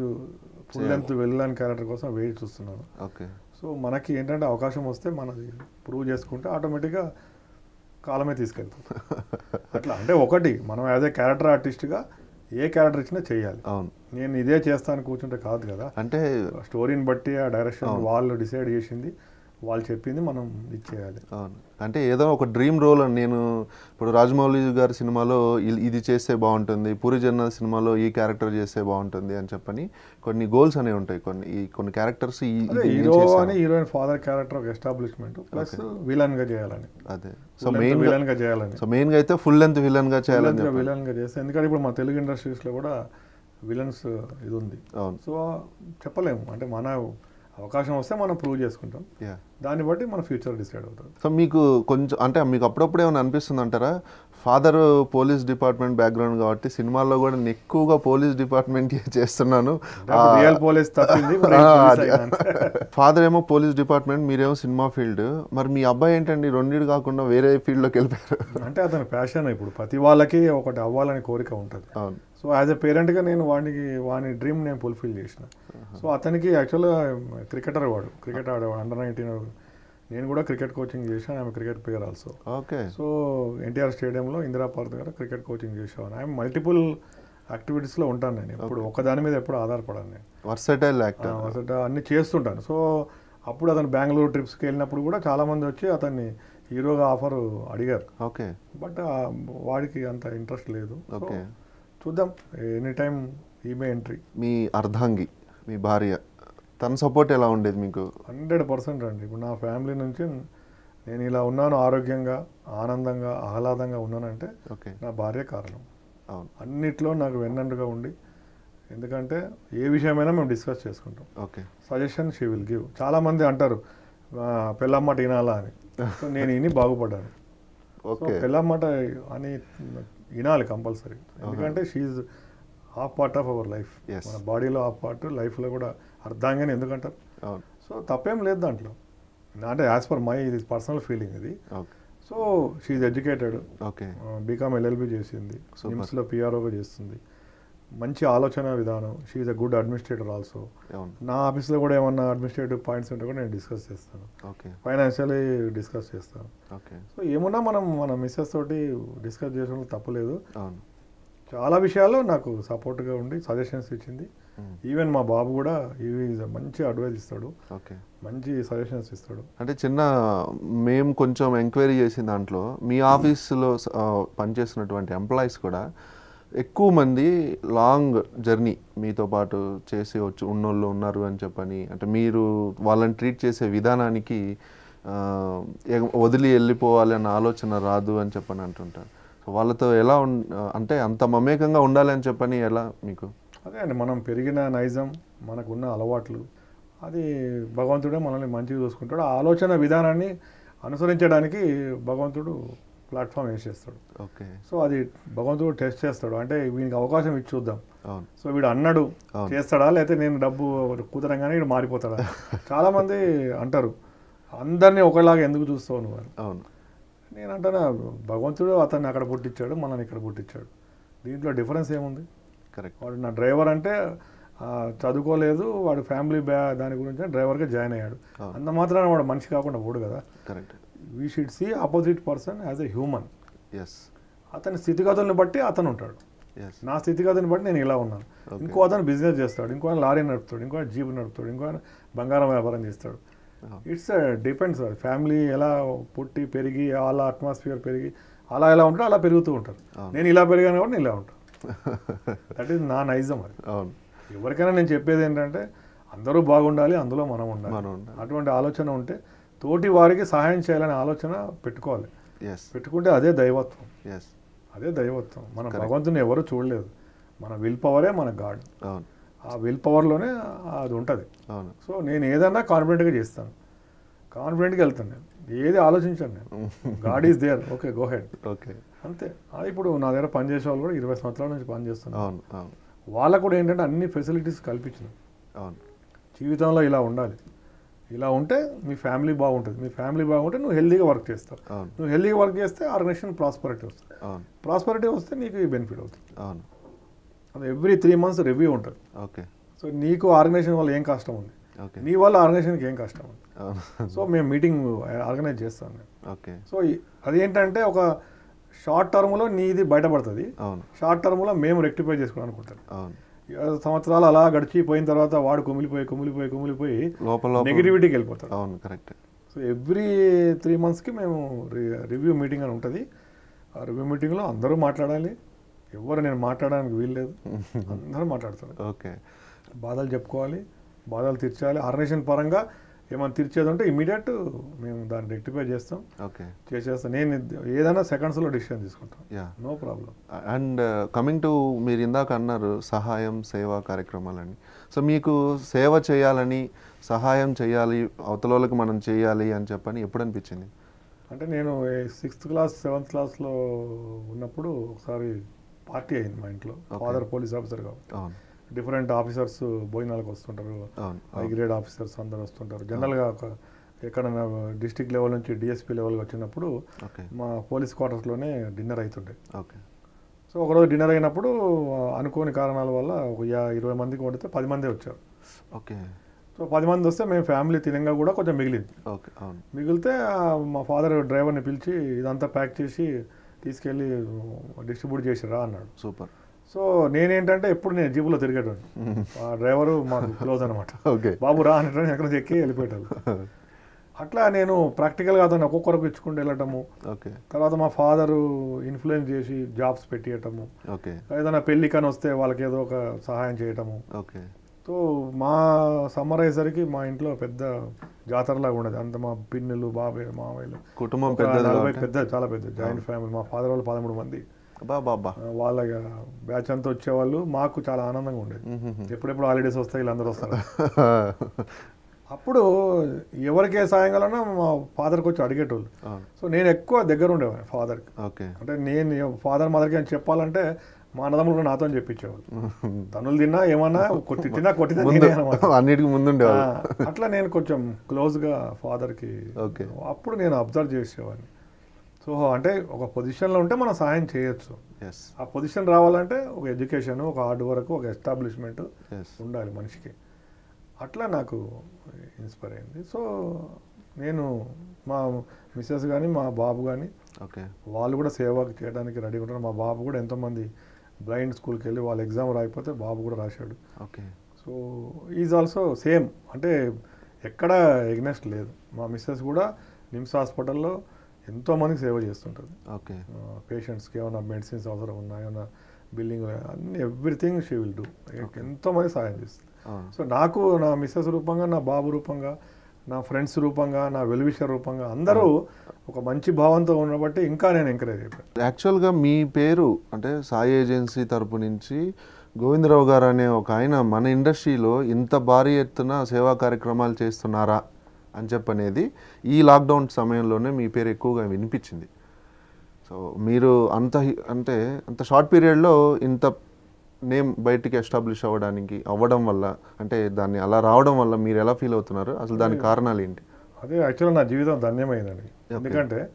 full. Length villain character కోసం వెయిట్ చూస్తున్నాను. ఓకే. సో మనకి ఏంటంటే అవకాశం వస్తే మనది ప్రూవ్ చేసుకుంటే ఆటోమేటిక్గా కాలమే తీసుకెళ్తాం. అట్లా అంటే ఒకటి మనం యాజ్ ఏ క్యారెక్టర్ ఆర్టిస్ట్గా ఏ క్యారెక్టర్ ఇచ్చినా చేయాలి. అవును. నేను ఇదే చేస్తాను కూర్చుంటే కాదు కదా. అంటే స్టోరీని బట్టి ఆ డైరెక్షన్. వాళ్ళు డిసైడ్ చేసింది. వాళ్ళు చెప్పింది మనం ఇచ్చేయాలి. అవును. అంటే ఏదో ఒక డ్రీమ్ రోల్ అని నేను ఇప్పుడు రాజమౌళి గారి సినిమాలో ఇది చేస్తే బాగుంటుంది పూరి జగన్నాథ్ సినిమాలో ఈ క్యారెక్టర్ చేస్తే బాగుంటుంది అని చెప్పని కొన్ని గోల్స్ అనేవి ఉంటాయి కొన్ని. ఈ కొన్ని క్యారెక్టర్స్ ఇది హీరో. అని హీరోయిన్ ఫాదర్ క్యారెక్టర్ ఒక ఎస్టాబ్లిష్మెంట్ ప్లస్ విలన్గా చేయాలని. అదే. సో మెయిన్ విలన్గా చేయాలని. సో మెయిన్గా అయితే ఫుల్ లెంత్ విలన్గా చేయాలని విలన్గా చేస్తే ఎందుకంటే ఇప్పుడు మన తెలుగు ఇండస్ట్రీస్లో కూడా విలన్స్ ఇది ఉంది. అవును. సో చెప్పలేము. అంటే మన అవకాశం వస్తే మనం ప్రూవ్ చేసుకుంటాం. యా దాన్ని బట్టి మన ఫ్యూచర్ డిసైడ్ అవుతుంది. సో మీకు కొంచెం అంటే మీకు అప్పుడప్పుడు ఏమైనా అనిపిస్తుంది అంటారా? ఫాదర్ పోలీస్ డిపార్ట్మెంట్ బ్యాక్గ్రౌండ్ కాబట్టి సినిమాల్లో కూడా నేను ఎక్కువగా పోలీస్ డిపార్ట్మెంట్ చేస్తున్నాను. Real police. ఫాదర్ ఏమో పోలీస్ డిపార్ట్మెంట్ మీరేమో సినిమా ఫీల్డ్ మరి మీ అబ్బాయి ఏంటండి? రెండింటి కాకుండా వేరే ఫీల్డ్లోకి వెళ్ళిపోయారు. అంటే అతని ప్యాషన్ ఇప్పుడు ప్రతి వాళ్ళకి ఒకటి అవ్వాలని కోరిక ఉంటుంది. అవును. సో యాజ్ ఎ పేరెంట్గా నేను వాడికి వాని డ్రీమ్ నేను ఫుల్ఫిల్ చేసిన. సో అతనికి యాక్చువల్గా క్రికెటర్ వాడు. క్రికెట్ ఆడేవాడు అండర్ నైన్టీన్ నేను కూడా క్రికెట్ కోచింగ్ చేశాను ఆమె cricket player also okay so NTR స్టేడియంలో ఇందిరా పార్క్ దగ్గర క్రికెట్ కోచింగ్ చేసేవాను ఐఎమ్ మల్టిపుల్ యాక్టివిటీస్లో ఉంటాను నేను. ఎప్పుడు ఒకదాని మీద ఎప్పుడు ఆధారపడాను నేను. వర్సటైల్ యాక్టర్ అసలు అన్ని చేస్తుంటాను. సో అప్పుడు అతను బెంగళూరు ట్రిప్స్కి వెళ్ళినప్పుడు కూడా చాలామంది వచ్చి అతన్ని హీరోగా ఆఫర్ అడిగారు. ఓకే బట్ వాడికి అంత ఇంట్రెస్ట్ లేదు. ఓకే చూద్దాం. ఎనీ టైం ఈమె ఎంట్రీ మీ అర్ధాంగి మీ భార్య తన సపోర్ట్ ఎలా ఉండేది మీకు? హండ్రెడ్ పర్సెంట్ అండి. ఇప్పుడు నా ఫ్యామిలీ నుంచి నేను ఇలా ఉన్నాను ఆరోగ్యంగా ఆనందంగా ఆహ్లాదంగా ఉన్నానంటే ఓకే. నా భార్య కారణం. అవును. అన్నిట్లో నాకు వెన్నండుగా ఉండి ఎందుకంటే ఏ విషయమైనా మేము డిస్కస్ చేసుకుంటాం. Okay. Suggestion she will give చాలామంది అంటారు "ఆ, పెళ్ళమ్మట వినాలా అని. *laughs* సో నేను విని బాగుపడ్డాను. ఓకే. పెళ్ళమ్మట అని వినాలి కంపల్సరీ. ఎందుకంటే she's half part of our life. మన బాడీలో హాఫ్ పార్ట్ లైఫ్లో కూడా అర్థంగానే ఎందుకంటారు? సో తప్పేం లేదు దాంట్లో. అంటే యాజ్ పర్ మై ఇది పర్సనల్ ఫీలింగ్ ఇది so she's educated okay. B Com LLB చేసింది. నిమ్స్లో పిఆర్ఓగా చేస్తుంది. మంచి ఆలోచన విధానం. She's a good administrator also నా ఆఫీస్లో కూడా ఏమన్నా అడ్మినిస్ట్రేటివ్ పాయింట్స్ ఉంటే కూడా నేను డిస్కస్ చేస్తాను. ఓకే ఫైనాన్షియలీ డిస్కస్ చేస్తాను. ఓకే సో ఏమున్నా మనం మన మిస్సెస్ తోటి డిస్కస్ చేయడంలో తప్పులేదు చాలా విషయాల్లో నాకు సపోర్ట్గా ఉండి సజెషన్స్ ఇచ్చింది. ఈవెన్ మా బాబు కూడా ఇవి మంచి అడ్వైస్ ఇస్తాడు. ఓకే మంచి సజెషన్స్ ఇస్తాడు. అంటే చిన్న మేము కొంచెం ఎంక్వైరీ చేసిన దాంట్లో మీ ఆఫీస్లో ఆ, పనిచేస్తున్నటువంటి ఎంప్లాయీస్ కూడా ఎక్కువ మంది లాంగ్ జర్నీ మీతో పాటు చేసి వచ్చి ఉన్నోళ్ళు ఉన్నారు అని చెప్పని అంటే మీరు వాళ్ళని ట్రీట్ చేసే విధానానికి వదిలి వెళ్ళిపోవాలి అన్న ఆలోచన రాదు అని చెప్పని అంటుంటారు. సో వాళ్ళతో ఎలా అంటే అంత మమేకంగా ఉండాలి అని చెప్పని ఎలా మీకు? అదే అండి మనం పెరిగిన నైజం మనకున్న అలవాట్లు అది భగవంతుడే మనల్ని మంచిగా చూసుకుంటాడు. ఆ ఆలోచన విధానాన్ని అనుసరించడానికి భగవంతుడు ప్లాట్ఫామ్ వేసేస్తాడు. ఓకే. సో అది భగవంతుడు టెస్ట్ చేస్తాడు. అంటే వీనికి అవకాశం ఇచ్చి చూద్దాం. సో వీడు అన్నాడు. చేస్తాడా? లేకపోతే నేను డబ్బు కుదరంగానే వీడు మారిపోతాడా? *laughs* చాలా మంది అంటారు అందరినీ ఒకలాగా ఎందుకు చూస్తావు నువ్వు? అవును. నేను అంటాను భగవంతుడు అతన్ని అక్కడ పుట్టించాడు మనల్ని ఇక్కడ పుట్టించాడు. దీంట్లో డిఫరెన్స్ ఏముంది? కరెక్ట్. వాడు నా డ్రైవర్ అంటే చదువుకోలేదు వాడు ఫ్యామిలీ బ్యా దాని గురించి డ్రైవర్గా జాయిన్ అయ్యాడు. అంత మాత్రాన వాడు మనిషి కాకుండా పోడు కదా. Correct. We should see opposite person as a human yes అతని స్థితిగతుల్ని బట్టి అతను ఉంటాడు నా స్థితిగతిని బట్టి నేను ఇలా ఉన్నాను. ఇంకో అతను బిజినెస్ చేస్తాడు ఇంకో లారీ నడుపుతాడు ఇంకో జీప్ నడుపుతాడు ఇంకో బంగారం వ్యాపారం చేస్తాడు. ఇట్స్ డిపెండ్స్ ఫ్యామిలీ ఎలా పుట్టి పెరిగి అలా అట్మాస్ఫియర్ పెరిగి అలా ఎలా ఉంటారో అలా పెరుగుతూ ఉంటారు. అవును. నేను ఇలా పెరిగాను కాబట్టి నేను ఇలా ఉంటాను. *laughs* దట్ ఈస్ నా నైజం అది. ఎవరికైనా నేను చెప్పేది ఏంటంటే అందరూ బాగుండాలి అందులో మనం ఉండాలి. అటువంటి ఆలోచన ఉంటే తోటి వారికి సహాయం చేయాలనే ఆలోచన పెట్టుకోవాలి. పెట్టుకుంటే అదే దైవత్వం. అదే దైవత్వం. మన. భగవంతుని ఎవరు చూడలేదు. మన విల్ పవరే మన గాడ్ అవును. ఆ విల్ పవర్లోనే అది ఉంటుంది. అవును. సో నేను ఏదన్నా కాన్ఫిడెంట్గా చేస్తాను. కాన్ఫిడెంట్గా వెళ్తాను నేను. ఏది ఆలోచించాను నేను. God is there okay go ahead okay అంతే. అది ఇప్పుడు నా దగ్గర పనిచేసే వాళ్ళు కూడా ఇరవై సంవత్సరాల నుంచి అవును వాళ్ళకు కూడా ఏంటంటే అన్ని ఫెసిలిటీస్ కల్పించినాం. అవును. జీవితంలో ఇలా ఉండాలి. ఇలా ఉంటే మీ ఫ్యామిలీ బాగుంటుంది. మీ ఫ్యామిలీ బాగుంటే నువ్వు హెల్దీగా వర్క్ చేస్తావు. నువ్వు హెల్దీగా వర్క్ చేస్తే ఆర్గనైజేషన్ ప్రాస్పరిటీ వస్తుంది. ప్రాస్పరిటీ వస్తే నీకు బెనిఫిట్ అవుతుంది. అవును. అది ఎవ్రీ త్రీ మంత్స్ రివ్యూ ఉంటుంది. ఓకే. సో నీకు ఆర్గనైజేషన్ వల్ల ఏం కష్టం ఉంది? ఓకే. నీ వల్ల ఆర్గనైజేషన్కి ఏం కష్టం ఉంది? అవును. సో మేము మీటింగ్ ఆర్గనైజ్ చేస్తాం నేను ఓకే. సో అదేంటంటే ఒక షార్ట్ టర్మ్లో నీది బయటపడుతుంది. అవును. షార్ట్ టర్మ్లో మేము రెక్టిఫై చేసుకోవాలి అనుకుంటాను అవును. సంవత్సరాలు అలా గడిచిపోయిన తర్వాత వాడు కుమిలిపోయి కుమిలిపోయి కుమిలిపోయి లోపల లోపల నెగిటివిటీకి వెళ్ళిపోతాడు. అవును కరెక్ట్ సో ఎవ్రీ త్రీ మంత్స్కి మేము రివ్యూ మీటింగ్ అని ఉంటుంది. ఆ రివ్యూ మీటింగ్లో అందరూ మాట్లాడాలి. ఎవరు నేను మాట్లాడడానికి వీల్లేదు. *laughs* అందరూ మాట్లాడతారు. ఓకే. బాధలు చెప్పుకోవాలి బాధలు తీర్చాలి. ఆర్గనైజేషన్ పరంగా ఏమైనా తీర్చేది ఉంటే ఇమీడియట్ మేము దాన్ని రెక్టిఫై చేస్తాం. ఓకే. చేసేస్తాం. నేను ఏదైనా సెకండ్స్లో డిసిషన్ తీసుకుంటాం. Yeah. No problem. And coming to మీరు ఇందాక అన్నారు సహాయం సేవా కార్యక్రమాలని. సో మీకు సేవ చేయాలని సహాయం చేయాలి అవతల వాళ్ళకి మనం చేయాలి అని చెప్పని ఎప్పుడు అనిపించింది? అంటే నేను సిక్స్త్ క్లాస్ సెవెంత్ క్లాస్లో ఉన్నప్పుడు ఒకసారి పార్టీ అయింది మా ఇంట్లో. ఫాదర్ పోలీస్ ఆఫీసర్ కాబట్టి. అవును. డిఫరెంట్ ఆఫీసర్స్ భోజనాలకు వస్తుంటారు. హై గ్రేడ్ ఆఫీసర్స్ అందరు వస్తుంటారు. జనరల్గా ఒక ఎక్కడైనా డిస్టిక్ లెవెల్ నుంచి డిఎస్పీ లెవెల్కి వచ్చినప్పుడు మా పోలీస్ క్వార్టర్స్లోనే డిన్నర్ అవుతుండే ఓకే. సో ఒకరోజు డిన్నర్ అయినప్పుడు అనుకోని కారణాల వల్ల ఒక ఇరవై మందికి వండితే పది మందే వచ్చారు. ఓకే. సో పది మంది వస్తే మేము ఫ్యామిలీ తినంగా కూడా కొంచెం మిగిలింది. ఓకే. అవును. మిగిలితే మా ఫాదర్ డ్రైవర్ని పిలిచి ఇదంతా ప్యాక్ చేసి తీసుకెళ్ళి డిస్ట్రిబ్యూట్ చేసిరా అన్నాడు. సూపర్. సో నేనేంటంటే ఎప్పుడు నేను జీపులో తిరిగేటాను ఆ డ్రైవరు మాకు *laughs* క్లోజ్ అనమాట ఓకే. బాబు రా అనేటో ఎక్కడ నుంచి ఎక్కి వెళ్ళిపోయేటాను అట్లా నేను ప్రాక్టికల్గా అతను ఒక్కొక్కరికి ఇచ్చుకుంటూ వెళ్ళటము. ఓకే. తర్వాత మా ఫాదరు ఇన్ఫ్లుయెన్స్ చేసి జాబ్స్ పెట్టియటము. ఓకే. ఏదైనా పెళ్ళి కానీ వస్తే వాళ్ళకి ఏదో ఒక సహాయం చేయటము. ఓకే. సో మా సమ్మర్ అయ్యేసరికి మా ఇంట్లో పెద్ద జాతరలాగా ఉండేది. అంత మా పిన్నులు బాబాయ్ మామయ్యలు. కుటుంబం పెద్ద చాలా పెద్ద జాయింట్ ఫ్యామిలీ. మా ఫాదర్ వాళ్ళు పదమూడు మంది. వాళ్ళ బ్యాచ్ అంతా వచ్చేవాళ్ళు మాకు చాలా ఆనందంగా ఉండేది. ఎప్పుడెప్పుడు హాలిడేస్ వస్తాయి వీళ్ళందరూ వస్తారు. *laughs* అప్పుడు ఎవరికే సాయం కావాలన్నా మా ఫాదర్కి వచ్చి అడిగేటోళ్ళు. సో నేను ఎక్కువ దగ్గర ఉండేవాడిని ఫాదర్కి ఓకే. అంటే నేను ఫాదర్ మదర్కి అని చెప్పాలంటే మా అన్నదమ్ములు కూడా నాతో చెప్పిచ్చేవాళ్ళు తనులు తిన్నా ఏమన్నా *laughs* కొట్టి తిన్నా కొట్టినా ముందు నేనే *laughs* అన్నిటికీ ఆ, అట్లా నేను కొంచెం క్లోజ్గా ఫాదర్కి. అప్పుడు నేను అబ్జర్వ్ చేసేవాడిని. సో అంటే ఒక పొజిషన్లో ఉంటే మనం సహాయం చేయొచ్చు. ఆ పొజిషన్ రావాలంటే ఒక ఎడ్యుకేషన్ ఒక హార్డ్ వర్క్ ఒక ఎస్టాబ్లిష్మెంట్ ఎస్ ఉండాలి మనిషికి. అట్లా నాకు ఇన్స్పైర్ అయింది. సో నేను మా మిస్సెస్ కానీ మా బాబు కానీ ఓకే. వాళ్ళు కూడా సేవ చేయడానికి రెడీగా ఉంటారు మా బాబు కూడా ఎంతోమంది బ్లైండ్ స్కూల్కి వెళ్ళి వాళ్ళ ఎగ్జామ్ రాయిపోతే బాబు కూడా రాశాడు. Okay. So is also same. అంటే ఎక్కడ ఎగ్నెస్ట్ లేదు. మా మిస్సెస్ కూడా నిమ్స్ హాస్పిటల్లో ఎంతోమందికి సేవ చేస్తుంటుంది. ఓకే. పేషెంట్స్కి ఏమైనా మెడిసిన్స్ అవసరం ఉన్నా ఏమైనా బిల్లింగ్ అన్ని ఎవ్రీథింగ్ షీ విల్ డూ ఎంతోమంది సహాయం చేస్తుంది. సో నాకు నా మిస్సెస్ రూపంగా నా బాబు రూపంగా నా ఫ్రెండ్స్ రూపంగా నా వెల్విషర్ రూపంగా అందరూ ఒక మంచి భావంతో ఉన్నబట్టి ఇంకా నేను ఎంకరేజ్ అయిపోయాను. యాక్చువల్గా మీ పేరు అంటే సాయి ఏజెన్సీ తరపు నుంచి గోవిందరావు గారు అనే ఒక ఆయన మన ఇండస్ట్రీలో ఇంత భారీ ఎత్తున సేవా కార్యక్రమాలు చేస్తున్నారా? అని చెప్పనేది ఈ లాక్డౌన్ సమయంలోనే మీ పేరు ఎక్కువగా వినిపించింది. సో మీరు అంత అంటే అంత షార్ట్ పీరియడ్లో ఇంత నేమ్ బయటికి ఎస్టాబ్లిష్ అవ్వడానికి అవ్వడం వల్ల అంటే దాన్ని అలా రావడం వల్ల మీరు ఎలా ఫీల్ అవుతున్నారు? అసలు దానికి కారణాలు ఏంటి? అదే యాక్చువల్గా నా జీవితం ధన్యమైందండి. ఎందుకంటే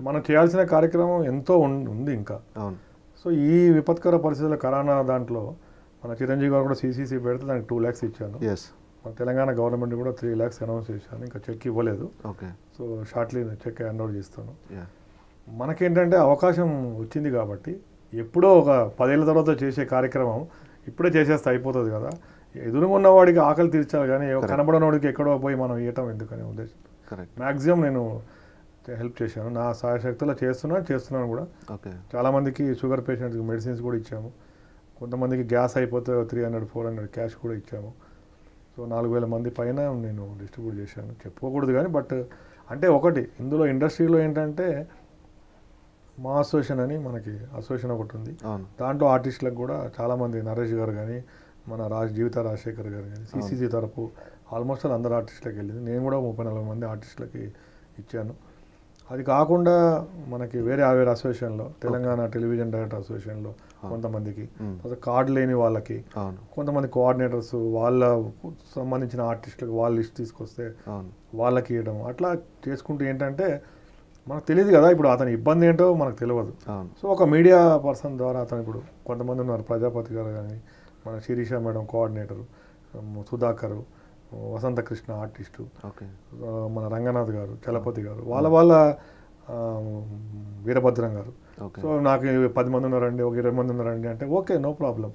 మనం చేయాల్సిన కార్యక్రమం ఎంతో ఉంది ఇంకా. అవును. సో ఈ విపత్కర పరిస్థితుల్లో కరోనా దాంట్లో మన చిరంజీవి గారు కూడా సీసీసీ పెడితే దానికి టూ ల్యాక్స్ ఇచ్చాను ఎస్ మన తెలంగాణ గవర్నమెంట్ కూడా త్రీ ల్యాక్స్ అనౌన్స్ చేశాను ఇంకా చెక్ ఇవ్వలేదు. Okay. So shortly cheque hand out చేస్తాను. మనకేంటంటే అవకాశం వచ్చింది కాబట్టి ఎప్పుడో ఒక పదేళ్ళ తర్వాత చేసే కార్యక్రమం ఇప్పుడే చేసేస్తే అయిపోతుంది కదా. ఎదురుగా ఉన్నవాడికి ఆకలి తీర్చాలి కానీ కనబడనవాడికి ఎక్కడో పోయి మనం ఇవ్వటం ఎందుకనే ఉద్దేశం. మ్యాక్సిమం నేను హెల్ప్ చేశాను. నా సాయశక్తిలో చేస్తున్నాను చేస్తున్నాను కూడా. చాలామందికి షుగర్ పేషెంట్స్కి మెడిసిన్స్ కూడా ఇచ్చాము. కొంతమందికి గ్యాస్ అయిపోతే three hundred four hundred cash కూడా ఇచ్చాము. సో నాలుగు వేల మంది పైన నేను డిస్ట్రిబ్యూట్ చేశాను. చెప్పుకోకూడదు కానీ బట్ అంటే ఒకటి ఇందులో ఇండస్ట్రీలో ఏంటంటే మా అసోసియేషన్ అని మనకి అసోసియేషన్ ఒకటి ఉంది. దాంట్లో ఆర్టిస్టులకు కూడా చాలామంది నరేష్ గారు కానీ మన రాజ్ జీవిత రాజశేఖర్ గారు కానీ సిసిసి తరపు ఆల్మోస్ట్ ఆల్ అందరు ఆర్టిస్టులకు వెళ్ళింది. నేను కూడా ముప్పై నలభై మంది ఆర్టిస్టులకి ఇచ్చాను. అది కాకుండా మనకి వేరే వేరే అసోసియేషన్లో తెలంగాణ టెలివిజన్ డైరెక్టర్ అసోసియేషన్లో కొంతమందికి. కార్డు లేని వాళ్ళకి అవును. కొంతమంది కోఆర్డినేటర్స్ వాళ్ళ సంబంధించిన ఆర్టిస్టులకు వాళ్ళ లిస్ట్ తీసుకొస్తే అవును. వాళ్ళకి ఇవ్వడం. అట్లా చేసుకుంటూ ఏంటంటే మనకు తెలియదు కదా ఇప్పుడు అతని ఇబ్బంది ఏంటో మనకు తెలియదు. సో ఒక మీడియా పర్సన్ ద్వారా అతను ఇప్పుడు కొంతమంది ఉన్నారు ప్రజాపతి గారు కానీ మన Sirisha madam coordinator Sudhakar Vasantha Krishna artist మన రంగనాథ్ గారు చలపతి గారు వాళ్ళ వాళ్ళ వీరభద్రం గారు. సో నాకు పది మంది ఉన్నారండి ఒక ఇరవై మంది ఉన్నారండి అంటే ఓకే నో ప్రాబ్లం.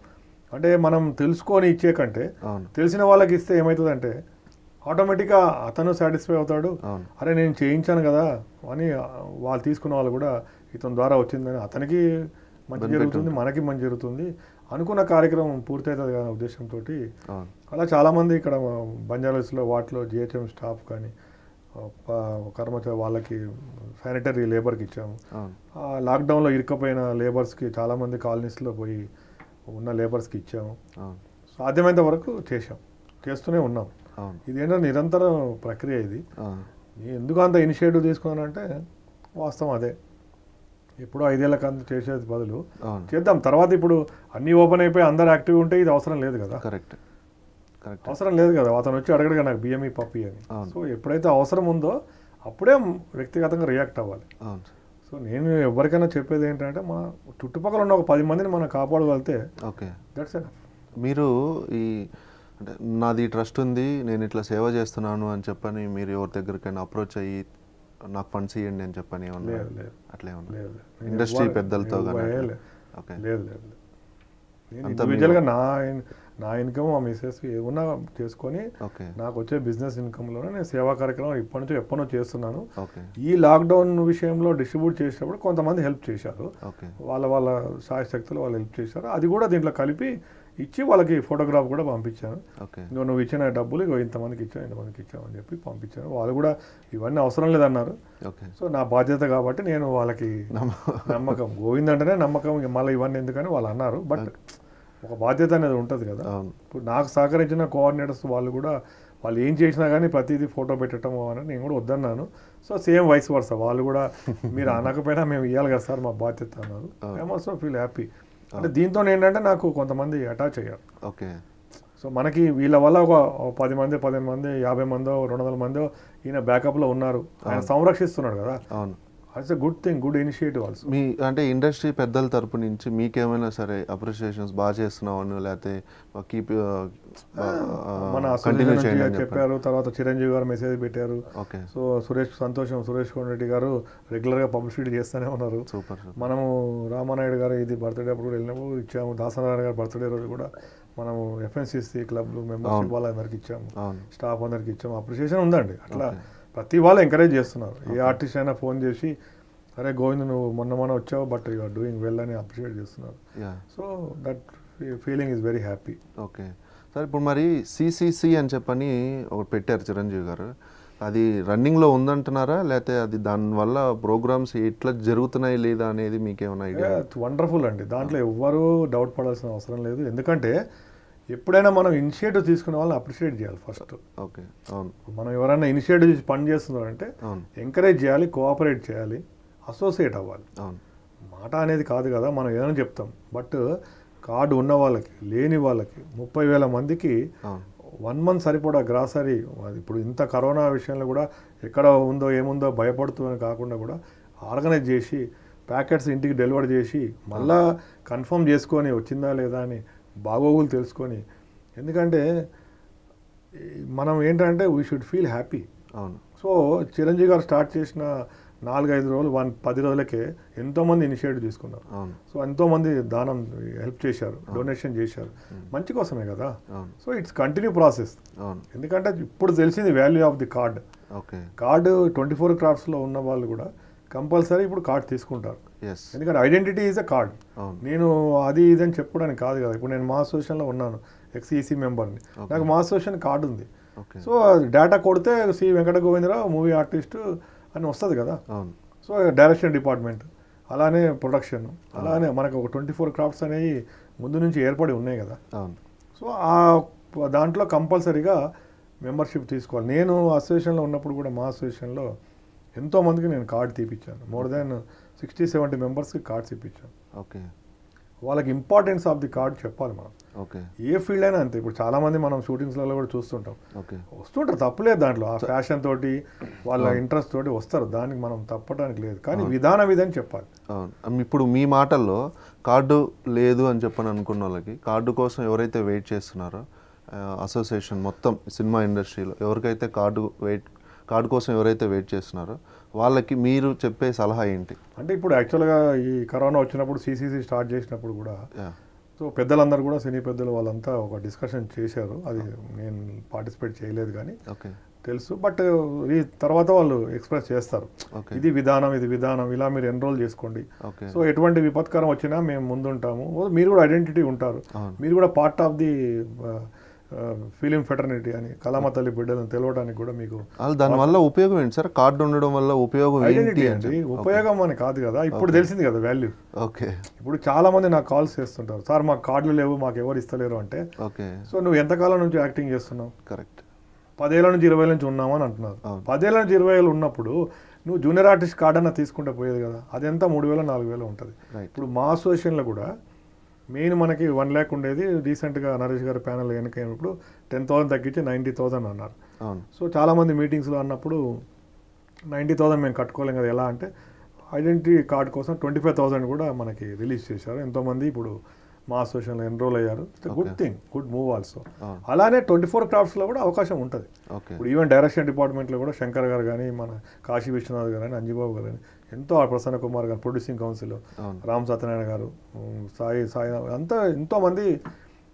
అంటే మనం తెలుసుకొని ఇచ్చే కంటే తెలిసిన వాళ్ళకి ఇస్తే ఏమవుతుందంటే ఆటోమేటిక్గా అతను సాటిస్ఫై అవుతాడు. అరే నేను చేయించాను కదా అని వాళ్ళు తీసుకున్న వాళ్ళు కూడా ఇతని ద్వారా వచ్చిందని అతనికి మంచి జరుగుతుంది మనకి మంచి జరుగుతుంది. అనుకున్న కార్యక్రమం పూర్తవుతుంది కదా ఉద్దేశంతో అలా చాలామంది ఇక్కడ బంజారాస్లో వాటిలో జిహెచ్ఎం స్టాఫ్ కానీ కర్మచారి వాళ్ళకి శానిటరీ లేబర్కి ఇచ్చాము. లాక్డౌన్లో ఇరుక్కపోయిన లేబర్స్కి చాలామంది కాలనీస్లో పోయి ఉన్న లేబర్స్కి ఇచ్చాము. సాధ్యమైనంత వరకు చేశాం. చేస్తూనే ఉన్నాం. ఇదేంటో నిరంతర ప్రక్రియ ఇది. ఎందుకు అంత ఇనిషియేటివ్ తీసుకున్నానంటే వాస్తవం అదే. ఎప్పుడో ఐదేళ్ళ కంత చేసేది బదులు చేద్దాం. తర్వాత ఇప్పుడు అన్నీ ఓపెన్ అయిపోయి అందరు యాక్టివ్ ఉంటే ఇది అవసరం లేదు కదా. కరెక్ట్. కరెక్ట్. అవసరం లేదు కదా. అతను వచ్చి అడగడు కదా నాకు బిఎంఈ పప్పి అని. సో ఎప్పుడైతే అవసరం ఉందో అప్పుడే వ్యక్తిగతంగా రియాక్ట్ అవ్వాలి. అవును. సో నేను ఎవరికైనా చెప్పేది ఏంటంటే మన చుట్టుపక్కల ఉన్న ఒక పది మందిని మనం కాపాడగలిగితే ఓకే. దట్స్ మీరు ఈ అంటే నాది ట్రస్ట్ ఉంది నేను ఇట్లా సేవ చేస్తున్నాను అని చెప్పని మీరు ఎవరి దగ్గరికైనా అప్రోచ్ అయ్యి నాకు ఫండ్స్ ఇవ్వండి అని చెప్పని అట్లే ఇండస్ట్రీ పెద్దలతో? లేదు. లేదు ఇండివిజువల్గా నా నా ఇన్కమ్ మా మిస్సెస్ ఏమన్నా చేసుకొని ఓకే. నాకు వచ్చే బిజినెస్ ఇన్కమ్లోనే నేను సేవా కార్యక్రమం ఇప్పటి నుంచో ఎప్పటి నుంచో చేస్తున్నాను. ఓకే. ఈ లాక్డౌన్ విషయంలో డిస్ట్రిబ్యూట్ చేసేటప్పుడు కొంతమంది హెల్ప్ చేశారు. వాళ్ళ వాళ్ళ సాయశక్తులు వాళ్ళు హెల్ప్ చేశారు. అది కూడా దీంట్లో కలిపి ఇచ్చి వాళ్ళకి ఫోటోగ్రాఫ్ కూడా పంపించాను. ఇంకో నువ్వు ఇచ్చిన డబ్బులు ఇగో ఇంతమందికి ఇచ్చావు ఇంతమందికి ఇచ్చావు అని చెప్పి పంపించాను. వాళ్ళు కూడా ఇవన్నీ అవసరం లేదన్నారు. సో నా బాధ్యత కాబట్టి నేను వాళ్ళకి నమ్మకం. గోవింద్ అంటేనే నమ్మకం ఇక మళ్ళీ ఇవన్నీ ఎందుకని వాళ్ళు అన్నారు. బట్ ఒక బాధ్యత అనేది ఉంటుంది కదా. ఇప్పుడు నాకు సహకరించిన కోఆర్డినేటర్స్ వాళ్ళు కూడా వాళ్ళు ఏం చేసినా కానీ ప్రతిదీ ఫోటో పెట్టడం అని నేను కూడా వద్దన్నాను. సో సేమ్ వైస్ వర్స వాళ్ళు కూడా మీరు అనకపోయినా మేము ఇవ్వాలి కదా సార్ మా బాధ్యత అన్నారు. ఐఎమ్ ఆల్సో ఫీల్ హ్యాపీ అంటే దీంతో ఏంటంటే నాకు కొంతమంది అటాచ్ అయ్యారు. ఓకే. సో మనకి వీళ్ళ వల్ల ఒక పది మంది పదిహేను మంది యాభై మందో రెండు వందల మందో ఈయన బ్యాకప్లో ఉన్నారు. ఆయన సంరక్షిస్తున్నాడు కదా. అవును. It's a good thing good initiative also మీ అంటే ఇండస్ట్రీ పెద్దల తరపు నుంచి మీకేమైనా సరే అప్రిషియేషన్స్ బాగా చేస్తున్నామని లేకపోతే కీప్ మన కంటిన్యూ చేయండి చెప్పారు తర్వాత చిరంజీవి గారు మెసేజ్ పెట్టారు. ఓకే సో సురేష్ సంతోషం సురేష్ రెడ్డి గారు రెగ్యులర్గా పబ్లిసిటీ చేస్తూనే ఉన్నారు. సూపర్ మనము రామానాయుడు గారు ఇది బర్త్డే అప్పుడు కూడా వెళ్ళినప్పుడు ఇచ్చాము. దాసనారాయణ గారు బర్త్డే రోజు కూడా మనము ఎఫ్ఎన్సిసి క్లబ్లు మెంబర్షిప్ వాళ్ళందరికి ఇచ్చాము. స్టాఫ్ అందరికి ఇచ్చాము. అప్రిషియేషన్ ఉందండి. అట్లా ప్రతి వాళ్ళు ఎంకరేజ్ చేస్తున్నారు. ఏ ఆర్టిస్ట్ అయినా ఫోన్ చేసి అరే గోవింద్ నువ్వు మొన్న మొన్న వచ్చావు but you are doing well అని అప్రిషియేట్ చేస్తున్నారు. Yeah so that feeling is very happy okay sir ఇప్పుడు మరి సిసిసి అని చెప్పని ఒకటి పెట్టారు చిరంజీవి గారు. అది రన్నింగ్లో ఉందంటున్నారా? లేకపోతే అది దానివల్ల ప్రోగ్రామ్స్ ఎట్లా జరుగుతున్నాయి లేదా అనేది మీకేమైనా ఐడియా వండర్ఫుల్ అండి. దాంట్లో ఎవ్వరూ డౌట్ పడాల్సిన అవసరం లేదు. ఎందుకంటే ఎప్పుడైనా మనం ఇనిషియేటివ్ తీసుకునే వాళ్ళని అప్రిషియేట్ చేయాలి ఫస్ట్. ఓకే అవును. మనం ఎవరైనా ఇనిషియేటివ్ పని చేస్తున్నారంటే ఎంకరేజ్ చేయాలి కోఆపరేట్ చేయాలి అసోసియేట్ అవ్వాలి. అవును. మాట అనేది కాదు కదా మనం ఏదైనా చెప్తాం. బట్ కార్డు ఉన్న వాళ్ళకి లేని వాళ్ళకి ముప్పై వేల మందికి వన్ మంత్ సరిపడా గ్రాసరీ అది ఇప్పుడు ఇంత కరోనా విషయంలో కూడా ఎక్కడ ఉందో ఏముందో భయపడుతూ అని కాకుండా కూడా ఆర్గనైజ్ చేసి ప్యాకెట్స్ ఇంటికి డెలివర్ చేసి మళ్ళా కన్ఫర్మ్ చేసుకొని వచ్చిందా లేదా అని బాగోగులు తెలుసుకొని. ఎందుకంటే మనం ఏంటంటే వీ షుడ్ ఫీల్ హ్యాపీ అవును. సో చిరంజీవి గారు స్టార్ట్ చేసిన నాలుగైదు రోజులు వన్ పది రోజులకే ఎంతోమంది ఇనిషియేటివ్ తీసుకున్నారు. అవును. సో ఎంతోమంది దానం హెల్ప్ చేశారు డొనేషన్ చేశారు. మంచి కోసమే కదా. అవును. సో ఇట్స్ కంటిన్యూ ప్రాసెస్ అవును. ఎందుకంటే ఇప్పుడు తెలిసింది value of the card okay. Card twenty four క్రాఫ్ట్స్లో ఉన్న వాళ్ళు కూడా కంపల్సరీ ఇప్పుడు కార్డ్ తీసుకుంటారు. ఎందుకంటే ఐడెంటిటీ ఈజ్ అ కార్డ్ నేను అది ఇది అని చెప్పడానికి కాదు కదా. ఇప్పుడు నేను మా అసోసియేషన్లో ఉన్నాను ఎక్స్ఈసీ మెంబర్ని నాకు మా అసోసియేషన్ కార్డు ఉంది. సో డేటా కొడితే C Venkata Govindarao movie artist అని వస్తుంది కదా. అవును. సో డైరెక్షన్ డిపార్ట్మెంట్ అలానే ప్రొడక్షన్ అలానే మనకు ఒక ట్వంటీ ఫోర్ క్రాఫ్ట్స్ అనేవి ముందు నుంచి ఏర్పడి ఉన్నాయి కదా. అవును. సో ఆ దాంట్లో కంపల్సరీగా మెంబర్షిప్ తీసుకోవాలి. నేను అసోసియేషన్లో ఉన్నప్పుడు కూడా మా అసోసియేషన్లో ఎంతోమందికి నేను కార్డు తీపిచ్చాను. మోర్ దాన్ సిక్స్టీ సెవెంటీ మెంబర్స్కి కార్డ్స్ ఇప్పించాను ఓకే. వాళ్ళకి ఇంపార్టెన్స్ ఆఫ్ ది కార్డ్ చెప్పాలి మనం. ఓకే. ఏ ఫీల్డ్ అయినా అంతే. ఇప్పుడు చాలామంది మనం షూటింగ్స్లలో కూడా చూస్తుంటాం. ఓకే. వస్తుంటారు తప్పులేదు దాంట్లో. ఆ ఫ్యాషన్ తోటి వాళ్ళ ఇంట్రెస్ట్ తోటి వస్తారు. దానికి మనం తప్పడానికి లేదు. కానీ విధానం ఇదని చెప్పాలి. ఇప్పుడు మీ మాటల్లో కార్డు లేదు అని చెప్పని అనుకున్న వాళ్ళకి కార్డు కోసం ఎవరైతే వెయిట్ చేస్తున్నారో అసోసియేషన్ మొత్తం సినిమా ఇండస్ట్రీలో ఎవరికైతే కార్డు వెయిట్ కార్డు కోసం ఎవరైతే వెయిట్ చేస్తున్నారో వాళ్ళకి మీరు చెప్పే సలహా ఏంటి? అంటే ఇప్పుడు యాక్చువల్గా ఈ కరోనా వచ్చినప్పుడు సీసీసీ స్టార్ట్ చేసినప్పుడు కూడా సో పెద్దలందరూ కూడా సినీ పెద్దలు వాళ్ళంతా ఒక డిస్కషన్ చేశారు. అది నేను పార్టిసిపేట్ చేయలేదు కానీ తెలుసు. బట్ ఈ తర్వాత వాళ్ళు ఎక్స్ప్రెస్ చేస్తారు. ఇది విధానం ఇది విధానం ఇలా మీరు ఎన్రోల్ చేసుకోండి. సో ఎటువంటి విపత్కరం వచ్చినా మేము ముందుంటాము. మీరు కూడా ఐడెంటిటీ ఉంటారు. మీరు కూడా part of the film fraternity అని కళామ తల్లి బిడ్డలను తెలవడానికి కూడా మీకు దానివల్ల ఉపయోగం ఏంటి సార్? కార్డు ఉండడం వల్ల ఉపయోగం ఏంటి ఐడెంటిటీ అండి. ఉపయోగం అని కాదు కదా. ఇప్పుడు తెలిసింది కదా వాల్యూ. ఓకే. ఇప్పుడు చాలా మంది నాకు కాల్స్ చేస్తుంటారు. సార్ మాకు కార్డులు లేవు మాకు ఎవరు ఇస్తలేరు అంటే. ఓకే. సో నువ్వు ఎంతకాలం నుంచి యాక్టింగ్ చేస్తున్నావు? కరెక్ట్. పదేళ్ళ నుంచి ఇరవై నుంచి ఉన్నామని అంటున్నారు. పదేళ్ళ నుంచి ఇరవై ఏళ్ళు ఉన్నప్పుడు నువ్వు జూనియర్ ఆర్టిస్ట్ కార్డ్ అన్న తీసుకుంటే పోయేది కదా. అది ఎంత? మూడు వేల నాలుగు వేలు ఉంటుంది. ఇప్పుడు మా అసోసియేషన్లో కూడా మెయిన్ మనకి వన్ ల్యాక్ ఉండేది రీసెంట్గా నరేష్ గారి ప్యానల్ ఎన్నికైనప్పుడు టెన్ థౌసండ్ తగ్గించి నైంటీ థౌసండ్ అన్నారు. సో చాలామంది మీటింగ్స్లో అన్నప్పుడు నైంటీ థౌసండ్ మేము కట్టుకోలేం కదా ఎలా అంటే ఐడెంటిటీ కార్డ్ కోసం ట్వంటీ ఫైవ్ థౌసండ్ కూడా మనకి రిలీజ్ చేశారు. ఎంతోమంది ఇప్పుడు మా అసోసియేషన్లో ఎన్రోల్ అయ్యారు. Good. Thing good move also అలానే ట్వంటీ ఫోర్ క్రాఫ్ట్స్లో కూడా అవకాశం ఉంటుంది. ఇప్పుడు ఈవెన్ డైరెక్షన్ డిపార్ట్మెంట్లో కూడా శంకర్ గారు కానీ మన కాశీ విశ్వనాథ్ గారు కానీ అంజీబాబు గారు కానీ ఎంతో ప్రసన్న కుమార్ గారు ప్రొడ్యూసింగ్ కౌన్సిల్ రామ్ సత్యనారాయణ గారు సాయి సాయి అంతా ఎంతోమంది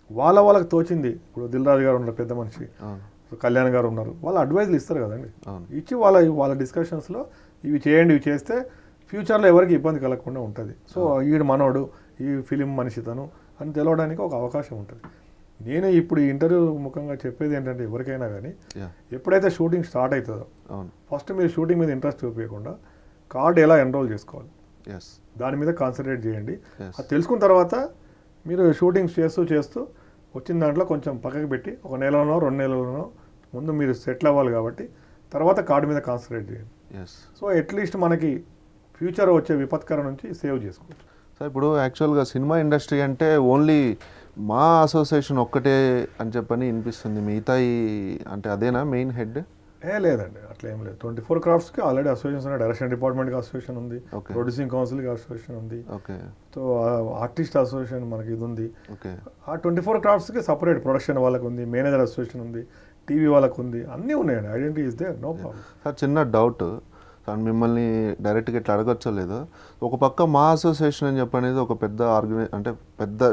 వాళ్ళ వాళ్ళకి తోచింది. ఇప్పుడు దిల్ రాజు గారు ఉన్నారు పెద్ద మనిషి కళ్యాణ్ గారు ఉన్నారు. వాళ్ళు అడ్వైజ్లు ఇస్తారు కదండి. ఇచ్చి వాళ్ళ వాళ్ళ డిస్కషన్స్లో ఇవి చేయండి ఇవి చేస్తే ఫ్యూచర్లో ఎవరికి ఇబ్బంది కలగకుండా ఉంటుంది. సో ఈడు మనోడు ఈ ఫిలిం మనిషి తను అని తెలవడానికి ఒక అవకాశం ఉంటుంది. నేను ఇప్పుడు ఈ ఇంటర్వ్యూ ముఖంగా చెప్పేది ఏంటంటే ఎవరికైనా కానీ ఎప్పుడైతే షూటింగ్ స్టార్ట్ అవుతుందో ఫస్ట్ మీరు షూటింగ్ మీద ఇంట్రెస్ట్ చూపించకుండా కార్డ్ ఎలా ఎన్రోల్ చేసుకోవాలి? ఎస్ దాని మీద కాన్సన్ట్రేట్ చేయండి. అది తెలుసుకున్న తర్వాత మీరు షూటింగ్స్ చేస్తూ చేస్తూ వచ్చిన దాంట్లో కొంచెం పక్కకి పెట్టి ఒక నెలలోనో రెండు నెలలోనో ముందు మీరు సెటిల్ అవ్వాలి కాబట్టి తర్వాత కార్డు మీద కాన్సన్ట్రేట్ చేయండి. ఎస్ సో అట్లీస్ట్ మనకి ఫ్యూచర్ వచ్చే విపత్కరం నుంచి సేవ్ చేసుకోవచ్చు. సో ఇప్పుడు యాక్చువల్గా సినిమా ఇండస్ట్రీ అంటే ఓన్లీ మా అసోసియేషన్ ఒక్కటే అని చెప్పని వినిపిస్తుంది. మిగతా అంటే అదేనా మెయిన్ హెడ్? ఏ లేదండి. అట్లా ఏం లేదు. ట్వంటీ ఫోర్ క్రాఫ్ట్స్కి ఆల్రెడీ అసోసియేషన్ ఉన్నాయి. డైరెక్షన్ డిపార్ట్మెంట్కి అసోసియేషన్ ఉంది. ప్రొడ్యూసింగ్ కౌన్సిల్కి అసోసియేషన్ ఉంది. ఓకే. సో ఆర్టిస్ట్ అసోసియేషన్ మనకి ఇది ఉంది. ఓకే. ఆ ట్వంటీ ఫోర్ క్రాఫ్ట్స్కి సపరేట్ ప్రొడక్షన్ వాళ్ళకు ఉంది మేనేజర్ అసోసియేషన్ ఉంది టీవీ వాళ్ళకు ఉంది. అన్నీ ఉన్నాయండి. Identity is they no problem sir చిన్న డౌట్. సార్ మిమ్మల్ని డైరెక్ట్గా ఇట్లా అడగచ్చో లేదో ఒక పక్క మా అసోసియేషన్ అని చెప్పనేది ఒక పెద్ద ఆర్గనై అంటే పెద్ద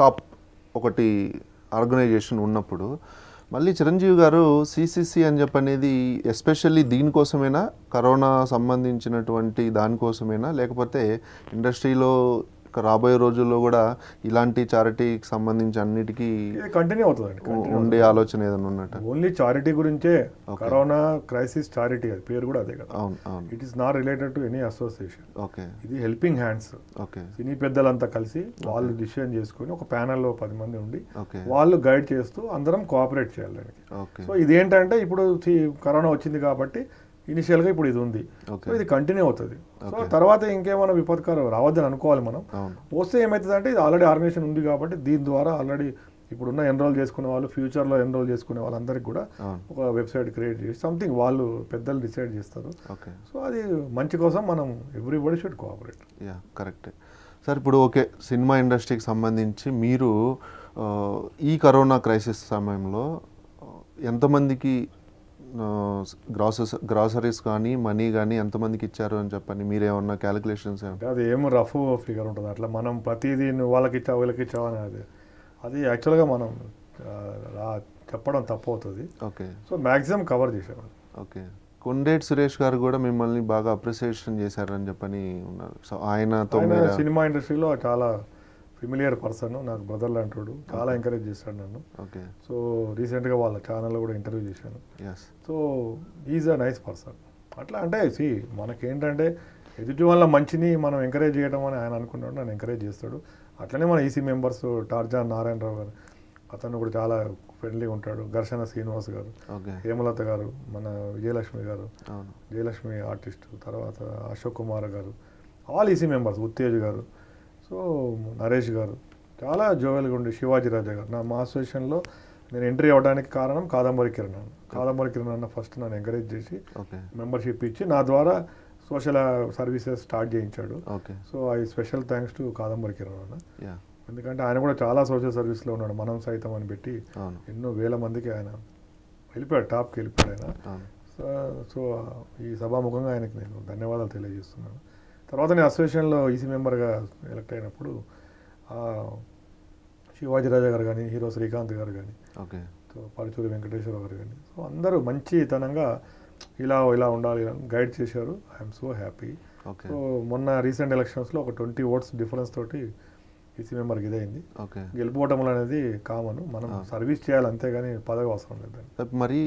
టాప్ ఒకటి ఆర్గనైజేషన్ ఉన్నప్పుడు మళ్ళీ చిరంజీవి గారు సిసిసి అని చెప్పనేది ఎస్పెషల్లీ దీనికోసమేనా? కరోనా సంబంధించినటువంటి దానికోసమేనా? లేకపోతే ఇండస్ట్రీలో రాబోయే రోజుల్లో కూడా ఇలాంటి చారిటీకి సంబంధించి అన్నిటికీ కంటిన్యూ అవుతుందండి ఉ- ఉండే ఆలోచన ఏదైనా ఉన్నట్టు? ఓన్లీ చారిటీ గురించే. కరోనా క్రైసిస్ చారిటీ అది పేరు కూడా అదే కదా. అవును అవును. It is not related to any association okay ఇది హెల్పింగ్ హ్యాండ్స్ ఓకే సినీ పెద్దలంతా కలిసి వాళ్ళు డిసిషన్ చేసుకొని ఒక ప్యానల్లో పది మంది ఉండి ఓకే వాళ్ళు గైడ్ చేస్తూ అందరం కోఆపరేట్ చేయాలి దానికి. ఓకే సో ఇదేంటంటే ఇప్పుడు కరోనా వచ్చింది కాబట్టి ఇనిషియల్గా ఇప్పుడు ఇది ఉంది. సో ఇది కంటిన్యూ అవుతుంది. సో. తర్వాత ఇంకేమైనా విపత్కరం రావద్దని అనుకోవాలి మనం. వస్తే ఏమవుతుందంటే ఇది ఆల్రెడీ ఆర్గనైజేషన్ ఉంది కాబట్టి దీని ద్వారా ఆల్రెడీ ఇప్పుడున్న ఎన్రోల్ చేసుకునే వాళ్ళు ఫ్యూచర్లో ఎన్రోల్ చేసుకునే వాళ్ళందరికీ కూడా ఒక వెబ్సైట్ క్రియేట్ చేసి సంథింగ్ వాళ్ళు పెద్దలు డిసైడ్ చేస్తారు. ఓకే సో అది మంచి కోసం మనం ఎవ్రీబడి షుడ్ కోఆపరేట్ యా కరెక్టే సార్ ఇప్పుడు ఓకే సినిమా ఇండస్ట్రీకి సంబంధించి మీరు ఆ, ఈ కరోనా క్రైసిస్ సమయంలో ఆ, ఎంతమందికి గ్రాసెస్ గ్రాసరీస్ కానీ మనీ కానీ ఎంతమందికి ఇచ్చారు అని చెప్పని మీరేమన్నా క్యాలిక్యులేషన్స్ అది ఏం రఫ్ ఫిగర్ ఉంటుంది. అట్లా మనం ప్రతిదీ నువ్వు వాళ్ళకి ఇచ్చావు వీళ్ళకి ఇచ్చావు అని అది అది యాక్చువల్గా మనం చెప్పడం తప్పు అవుతుంది ఓకే. సో మ్యాక్సిమం కవర్ చేసేవాళ్ళు. ఓకే. కొండేటి సురేష్ గారు కూడా మిమ్మల్ని బాగా అప్రిసియేషన్ చేశారని చెప్పని ఉన్నారు. సో ఆయనతో సినిమా ఇండస్ట్రీలో చాలా ఫిమిలియర్ పర్సన్ నాకు బ్రదర్ లాంటాడు. చాలా ఎంకరేజ్ చేశాడు నన్ను. ఓకే సో రీసెంట్గా వాళ్ళ ఛానల్లో కూడా ఇంటర్వ్యూ చేశాను. So is a nice person అట్లా అంటే సి మనకేంటంటే ఎదుటి వాళ్ళ మంచిని మనం ఎంకరేజ్ చేయడం అని ఆయన అనుకున్నాడు నన్ను ఎంకరేజ్ చేస్తాడు. అట్లనే మన ఈసీ మెంబర్స్ టార్జాన్ నారాయణరావు గారు అతను కూడా చాలా ఫ్రెండ్లీగా ఉంటాడు. ఘర్షణ శ్రీనివాస్ గారు హేమలత గారు మన విజయలక్ష్మి గారు అవును. జయలక్ష్మి ఆర్టిస్ట్ తర్వాత అశోక్ కుమార్ గారు ఆల్ ఈసీ మెంబర్స్ ఉత్తేజ్ గారు సో నరేష్ గారు చాలా జోవెల్గా ఉండి శివాజీ రాజా గారు. నా మా అసోసియేషన్లో నేను ఎంట్రీ అవ్వడానికి కారణం కాదంబరి కిరణ్ అన్న. కాదంబరి కిరణ్ అన్న ఫస్ట్ నన్ను ఎంకరేజ్ చేసి మెంబర్షిప్ ఇచ్చి నా ద్వారా సోషల్ సర్వీసెస్ స్టార్ట్ చేయించాడు. Okay so I special thanks to Kadambari Kiran అన్న. ఎందుకంటే ఆయన కూడా చాలా సోషల్ సర్వీస్లో ఉన్నాడు. మనం సైతం అని పెట్టి ఎన్నో వేల మందికి ఆయన వెళ్ళిపోయాడు టాప్కి వెళ్ళిపోయాడు ఆయన. సో ఈ సభాముఖంగా ఆయనకి నేను ధన్యవాదాలు తెలియజేస్తున్నాను. తర్వాత నేను అసోసియేషన్లో ఈసీ మెంబర్గా ఎలక్ట్ అయినప్పుడు శివాజీ రాజా గారు కానీ హీరో శ్రీకాంత్ గారు కానీ ఓకే. సో పరుచూరి వెంకటేశ్వర గారు కానీ సో అందరూ మంచితనంగా ఇలా ఇలా ఉండాలి ఇలా గైడ్ చేశారు. I'm so happy. Okay. So మొన్న రీసెంట్ ఎలక్షన్స్లో ఒక ట్వంటీ ఓట్స్ డిఫరెన్స్ తోటి ఈసీ మెంబర్కి ఇదైంది. ఓకే. గెలుపోవటములు అనేది కామన్. మనం. సర్వీస్ చేయాలి అంతేగాని పదవి అవసరం లేదండి. మరి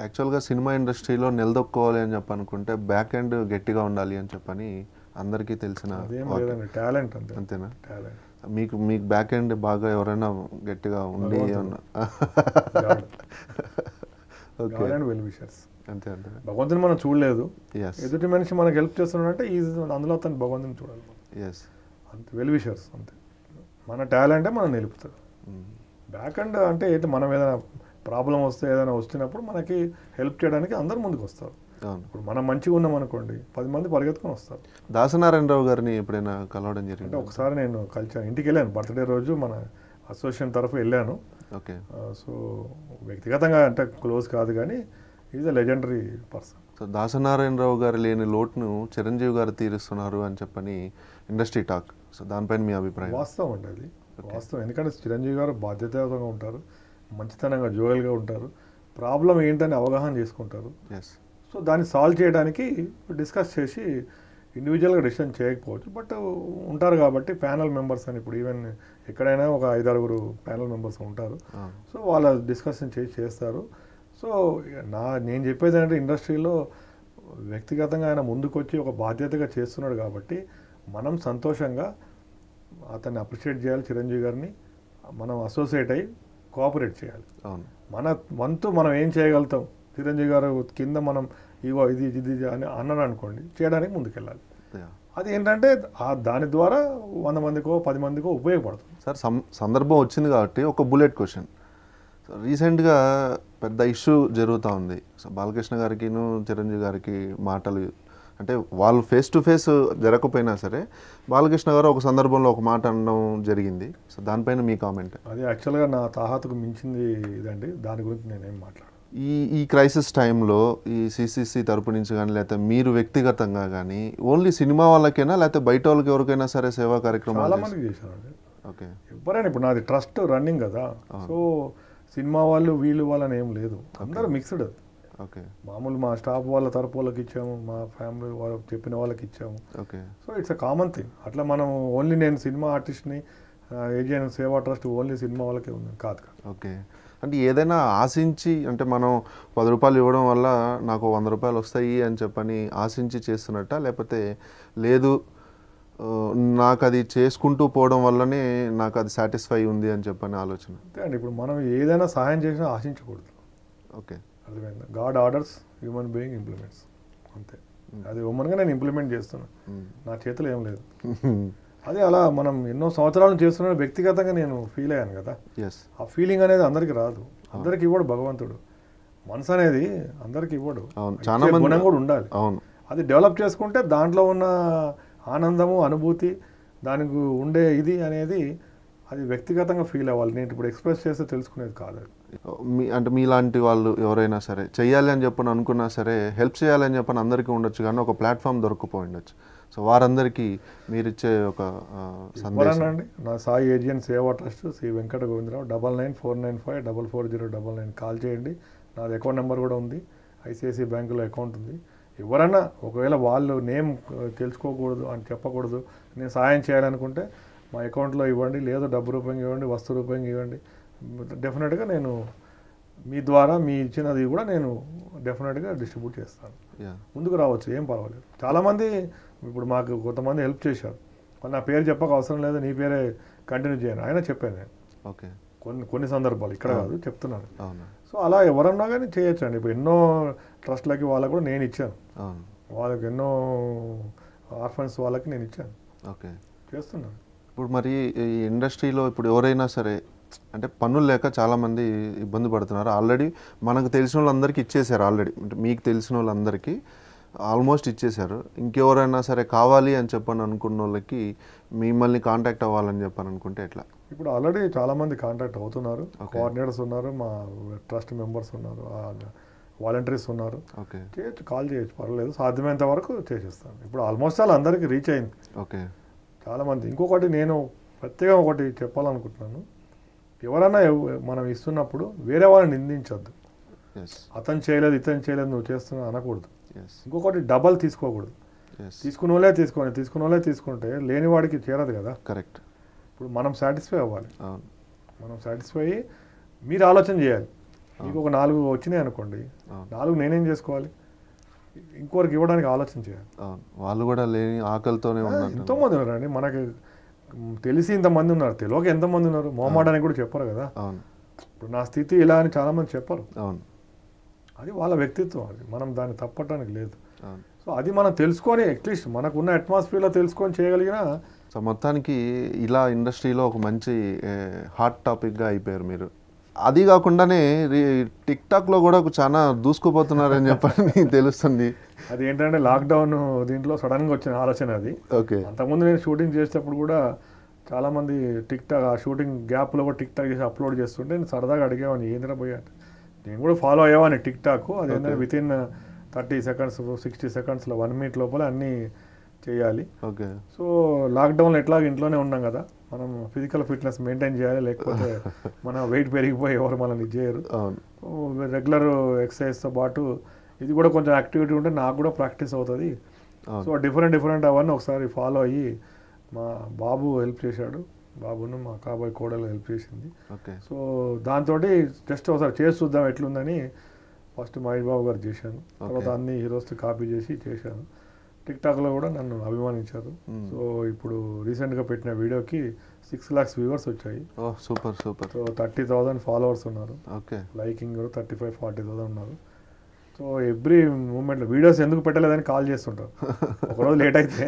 యాక్చువల్గా సినిమా ఇండస్ట్రీలో నిలదొక్కోవాలి అని చెప్పి అనుకుంటే బ్యాక్ ఎండ్ గట్టిగా ఉండాలి అని చెప్పని అందరికీ తెలిసిన టాలెంట్ అంతే. అంతేనా? టాలెంట్. మీకు మీకు బ్యాక్ ఎండ్ బాగా ఎవరైనా గట్టిగా ఉండి ఓకే *laughs* వెల్ విషర్స్. అంతే అంతే. భగవంతుని మనం చూడలేదు. ఎదుటి మనిషి మనకు హెల్ప్ చేస్తున్నాడంటే ఈ అందులో తను భగవంతుని చూడాలి. ఎస్ అంతే వెల్ విషర్స్ అంతే. మన టాలెంటే మనం నిలుపుతాడు. బ్యాక్ అండ్ అంటే ఏంటి మనం ఏదైనా ప్రాబ్లం వస్తే ఏదైనా వచ్చినప్పుడు మనకి హెల్ప్ చేయడానికి అందరు ముందుకు వస్తారు ఇప్పుడు మనం మంచిగా ఉన్నాం అనుకోండి పది మంది పరిగెత్తుకొని వస్తారు. దాసనారాయణరావు గారిని ఎప్పుడైనా కలవడం జరిగింది? ఒకసారి నేను కలిసాను ఇంటికి వెళ్ళాను. బర్త్డే రోజు మన అసోసియేషన్ తరఫు వెళ్ళాను. ఓకే. సో వ్యక్తిగతంగా అంటే క్లోజ్ కాదు కానీ is a legendary person. So Dasanarayanarao గారు లేని లోటును చిరంజీవి గారు తీరుస్తున్నారు అని చెప్పని ఇండస్ట్రీ టాక్. సో దానిపైన మీ అభిప్రాయం? వాస్తవం అండి అది. వాస్తవం. ఎందుకంటే చిరంజీవి గారు బాధ్యతాయుతంగా ఉంటారు మంచితనంగా జోయల్గా ఉంటారు. ప్రాబ్లం ఏంటని అవగాహన చేసుకుంటారు. ఎస్ సో దాన్ని సాల్వ్ చేయడానికి డిస్కస్ చేసి ఇండివిజువల్గా డిసిషన్ చేయకపోవచ్చు. బట్ ఉంటారు కాబట్టి ప్యానల్ మెంబర్స్ అని ఇప్పుడు ఈవెన్ ఎక్కడైనా ఒక ఐదారుగురు ప్యానల్ మెంబర్స్ ఉంటారు. సో వాళ్ళ డిస్కషన్ చేసి చేస్తారు. సో నా నేను చెప్పేది ఏంటంటే ఇండస్ట్రీలో వ్యక్తిగతంగా ఆయన ముందుకొచ్చి ఒక బాధ్యతగా చేస్తున్నాడు కాబట్టి మనం సంతోషంగా అతన్ని అప్రిషియేట్ చేయాలి చిరంజీవి గారిని మనం అసోసియేట్ అయ్యి కోఆపరేట్ చేయాలి. అవును. మన వంతు మనం ఏం చేయగలుగుతాం? చిరంజీవి గారు కింద మనం ఇగో ఇది ఇది ఇది అని అన్నాడు అనుకోండి చేయడానికి ముందుకెళ్ళాలి. అది ఏంటంటే ఆ దాని ద్వారా వంద మందికో పది మందికో ఉపయోగపడుతుంది. సార్ సందర్భం వచ్చింది కాబట్టి ఒక బుల్లెట్ క్వశ్చన్. రీసెంట్గా పెద్ద ఇష్యూ జరుగుతూ ఉంది. సో బాలకృష్ణ గారికిను చిరంజీవి గారికి మాటలు అంటే వాళ్ళు ఫేస్ టు ఫేస్ జరగకపోయినా సరే బాలకృష్ణ గారు ఒక సందర్భంలో ఒక మాట అనడం జరిగింది. సో దానిపైన మీ కామెంట్ అది యాక్చువల్గా నా తాహతకు మించింది ఇదండి. దాని గురించి నేనేం మాట్లాడు ఈ ఈ క్రైసిస్ టైంలో ఈ సిసిసి తరపు నుంచి కానీ లేకపోతే మీరు వ్యక్తిగతంగా కానీ ఓన్లీ సినిమా వాళ్ళకైనా లేకపోతే బయట వాళ్ళకి ఎవరికైనా సరే సేవా కార్యక్రమాలు చేశానండి ఓకే. ఎవరైనా ఇప్పుడు నాది ట్రస్ట్ రన్నింగ్ కదా సో సినిమా వాళ్ళు వీళ్ళు వాళ్ళని ఏం లేదు. అందరూ మిక్స్డ్ ఓకే. మామూలు మా స్టాఫ్ వాళ్ళ తరపు వాళ్ళకి ఇచ్చాము మా ఫ్యామిలీ వాళ్ళకి చెప్పిన వాళ్ళకి ఇచ్చాము. Okay. So it's a common thing అట్లా మనం ఓన్లీ నేను సినిమా ఆర్టిస్ట్ని Aegean Seva trust only cinema వాళ్ళకే ఉంది కాదు కాదు. ఓకే. అంటే ఏదైనా ఆశించి అంటే మనం పది రూపాయలు ఇవ్వడం వల్ల నాకు వంద రూపాయలు వస్తాయి అని చెప్పని ఆశించి చేస్తున్నట్ట? లేకపోతే లేదు నాకు అది చేసుకుంటూ పోవడం వల్లనే నాకు అది సాటిస్ఫై ఉంది అని చెప్పని ఆలోచన? అంతే అండి. ఇప్పుడు మనం ఏదైనా సహాయం చేసినా ఆశించకూడదు. ఓకే. అర్థమైందా? God orders human being implements. అంతే. అది ఉమ్మన్గా నేను ఇంప్లిమెంట్ చేస్తున్నా. నా చేతిలో ఏం లేదు. *laughs* అదే అలా మనం ఎన్నో సంవత్సరాలు చేస్తున్న వ్యక్తిగతంగా నేను ఫీల్ అయ్యాను కదా. ఎస్ ఆ ఫీలింగ్ అనేది అందరికి రాదు. అందరికి ఇవ్వడు భగవంతుడు. మనసు అనేది అందరికి ఇవ్వడు. చాలా మంది గుణం కూడా ఉండాలి. అవును. అది డెవలప్ చేసుకుంటే దాంట్లో ఉన్న ఆనందము అనుభూతి దానికి ఉండే ఇది అనేది అది వ్యక్తిగతంగా ఫీల్ అవ్వాలి. నేను ఇప్పుడు ఎక్స్ప్రెస్ చేస్తే తెలుసుకునేది కాదు మీ అంటే మీలాంటి వాళ్ళు ఎవరైనా సరే చెయ్యాలి అని చెప్పని అనుకున్నా సరే హెల్ప్ చేయాలని చెప్పని అందరికీ ఉండొచ్చు కానీ ఒక ప్లాట్ఫామ్ దొరకపోయి ఉండొచ్చు. సో వారందరికీ మీరిచ్చే ఒక సందేశం. అండి. నా Sai Aegean Seva trust Shri Venkata Govindarao. Double nine four nine five double four zero double nine call చేయండి. నాది అకౌంట్ నెంబర్ కూడా ఉంది. ఐసిఐసి బ్యాంకులో అకౌంట్ ఉంది. ఎవరన్నా ఒకవేళ వాళ్ళు నేమ్ తెలుసుకోకూడదు అని చెప్పకూడదు నేను సాయం చేయాలనుకుంటే మా అకౌంట్లో ఇవ్వండి. లేదు డబ్బు రూపంగా ఇవ్వండి వస్తు రూపంగా ఇవ్వండి. డెఫినెట్గా నేను మీ ద్వారా మీ ఇచ్చినది కూడా నేను డెఫినెట్గా డిస్ట్రిబ్యూట్ చేస్తాను. ముందుకు రావచ్చు ఏం పర్వాలేదు. చాలామంది ఇప్పుడు మాకు కొంతమంది హెల్ప్ చేశారు. నా పేరు చెప్పక అవసరం లేదు నీ పేరే కంటిన్యూ చేయను. ఆయన చెప్పాను నేను. ఓకే. కొన్ని కొన్ని సందర్భాలు ఇక్కడ కాదు చెప్తున్నాను. అవును. సో అలా ఎవరన్నా కానీ చేయొచ్చు అండి ఇప్పుడు ఎన్నో ట్రస్ట్లకి వాళ్ళకు కూడా నేను ఇచ్చాను. వాళ్ళకి ఎన్నో ఆర్ఫన్స్ వాళ్ళకి నేను ఇచ్చాను. ఓకే. చేస్తున్నాను. ఇప్పుడు మరి ఈ ఇండస్ట్రీలో ఇప్పుడు ఎవరైనా సరే అంటే పనులు లేక చాలామంది ఇబ్బంది పడుతున్నారు. ఆల్రెడీ మనకు తెలిసిన వాళ్ళందరికీ ఇచ్చేసారు ఆల్రెడీ. అంటే మీకు తెలిసిన వాళ్ళందరికీ ఆల్మోస్ట్ ఇచ్చేశారు. ఇంకెవరైనా సరే కావాలి అని చెప్పని అనుకున్న వాళ్ళకి మిమ్మల్ని కాంటాక్ట్ అవ్వాలని చెప్పని అనుకుంటే ఎట్లా? ఇప్పుడు ఆల్రెడీ చాలామంది కాంటాక్ట్ అవుతున్నారు. కోఆర్డినేటర్స్ ఉన్నారు మా ట్రస్ట్ మెంబర్స్ ఉన్నారు వాలంటీర్స్ ఉన్నారు. ఓకే చేయొచ్చు కాల్ చేయొచ్చు పర్వాలేదు సాధ్యమైనంత వరకు చేసేస్తాను ఇప్పుడు ఆల్మోస్ట్ ఆల్ అందరికీ రీచ్ అయింది. ఓకే చాలామంది. ఇంకొకటి నేను ప్రత్యేకంగా ఒకటి చెప్పాలనుకుంటున్నాను. ఎవరైనా ఎవ- మనం ఇస్తున్నప్పుడు వేరే వాళ్ళని నిందించొద్దు. అతను చేయలేదు ఇతను చేయలేదు నువ్వు చేస్తున్నావు అనకూడదు. ఇంకొకటి డబల్ తీసుకోకూడదు. తీసుకున్న వాళ్ళే తీసుకోండి తీసుకున్న వాళ్ళే తీసుకుంటే లేని వాడికి చేరదు కదా. కరెక్ట్ ఇప్పుడు మనం సాటిస్ఫై అవ్వాలి. అవును. మనం సాటిస్ఫై అయ్యి మీరు ఆలోచన చేయాలి. మీకు ఒక నాలుగు వచ్చినాయి అనుకోండి. నాలుగు నేనేం చేసుకోవాలి? ఇంకోరికి ఇవ్వడానికి ఆలోచన చేయాలి. అవును. వాళ్ళు కూడా లేని ఆకలితోనే ఉన్నారు ఎంతో మంది ఉన్నారండి మనకి తెలిసి ఇంతమంది ఉన్నారు. తెలియక ఎంతమంది ఉన్నారు? మొహమాటానికి కూడా చెప్పరు కదా. అవును. ఇప్పుడు నా స్థితి ఇలా అని చాలామంది చెప్పరు. అవును. అది వాళ్ళ వ్యక్తిత్వం అది. మనం దాన్ని తప్పటానికి లేదు. సో అది మనం తెలుసుకొని అట్లీస్ట్ మనకున్న అట్మాస్ఫియర్లో తెలుసుకొని చేయగలిగిన సో మొత్తానికి ఇలా ఇండస్ట్రీలో ఒక మంచి హాట్ టాపిక్గా అయిపోయారు మీరు. అది కాకుండానే రీ- టిక్ టాక్లో కూడా చాలా దూసుకుపోతున్నారని చెప్పని *laughs* తెలుస్తుంది. అది ఏంటంటే లాక్డౌన్ దీంట్లో సడన్గా వచ్చిన ఆలోచన అది. ఓకే. అంతకుముందు నేను షూటింగ్ చేసేటప్పుడు కూడా చాలామంది టిక్ టాక్ ఆ షూటింగ్ గ్యాప్లో కూడా టిక్ టాక్ చేసి అప్లోడ్ చేస్తుంటే నేను సరదాగా అడిగేవాడిని ఏందిరా పోయా నేను కూడా ఫాలో అయ్యేవాడిని టిక్ టాక్ అది ఏంటంటే within thirty seconds sixty సెకండ్స్లో వన్ మినిట్ లోపల అన్నీ చేయాలి. ఓకే. సో లాక్డౌన్లో ఎట్లాగ ఇంట్లోనే ఉన్నాం కదా. మనం ఫిజికల్ ఫిట్నెస్ మెయింటైన్ చేయాలి లేకపోతే *laughs* మన వెయిట్ పెరిగిపోయి ఎవరు మనల్ని చేయరు రెగ్యులర్ ఎక్సర్సైజ్తో పాటు ఇది కూడా కొంచెం యాక్టివిటీ ఉంటే నాకు కూడా ప్రాక్టీస్ అవుతుంది. సో డిఫరెంట్ డిఫరెంట్ అవన్నీ ఒకసారి ఫాలో అయ్యి మా బాబు హెల్ప్ చేశాడు. బాబును మా కాబోయే కోడలు హెల్ప్ చేసింది. ఓకే. సో దాంతో జస్ట్ ఒకసారి చేసి చూద్దాం ఎట్లుందని ఫస్ట్ మహేష్ బాబు గారు చేశాను తర్వాత. అన్ని హీరోస్తో కాపీ చేసి చేశాను టిక్ టాక్లో కూడా నన్ను అభిమానించారు. సో ఇప్పుడు రీసెంట్గా పెట్టిన వీడియోకి సిక్స్ లాక్స్ వ్యూవర్స్ వచ్చాయి. ఓ super super. So thirty thousand followers ఉన్నారు. ఓకే. లైకింగ్ కూడా థర్టీ ఫైవ్ ఫార్టీ థౌసండ్ ఉన్నారు. సో ఎవ్రీ మూమెంట్లో వీడియోస్ ఎందుకు పెట్టలేదని కాల్ చేస్తుంటారు. ఒకరోజు లేట్ అయితే.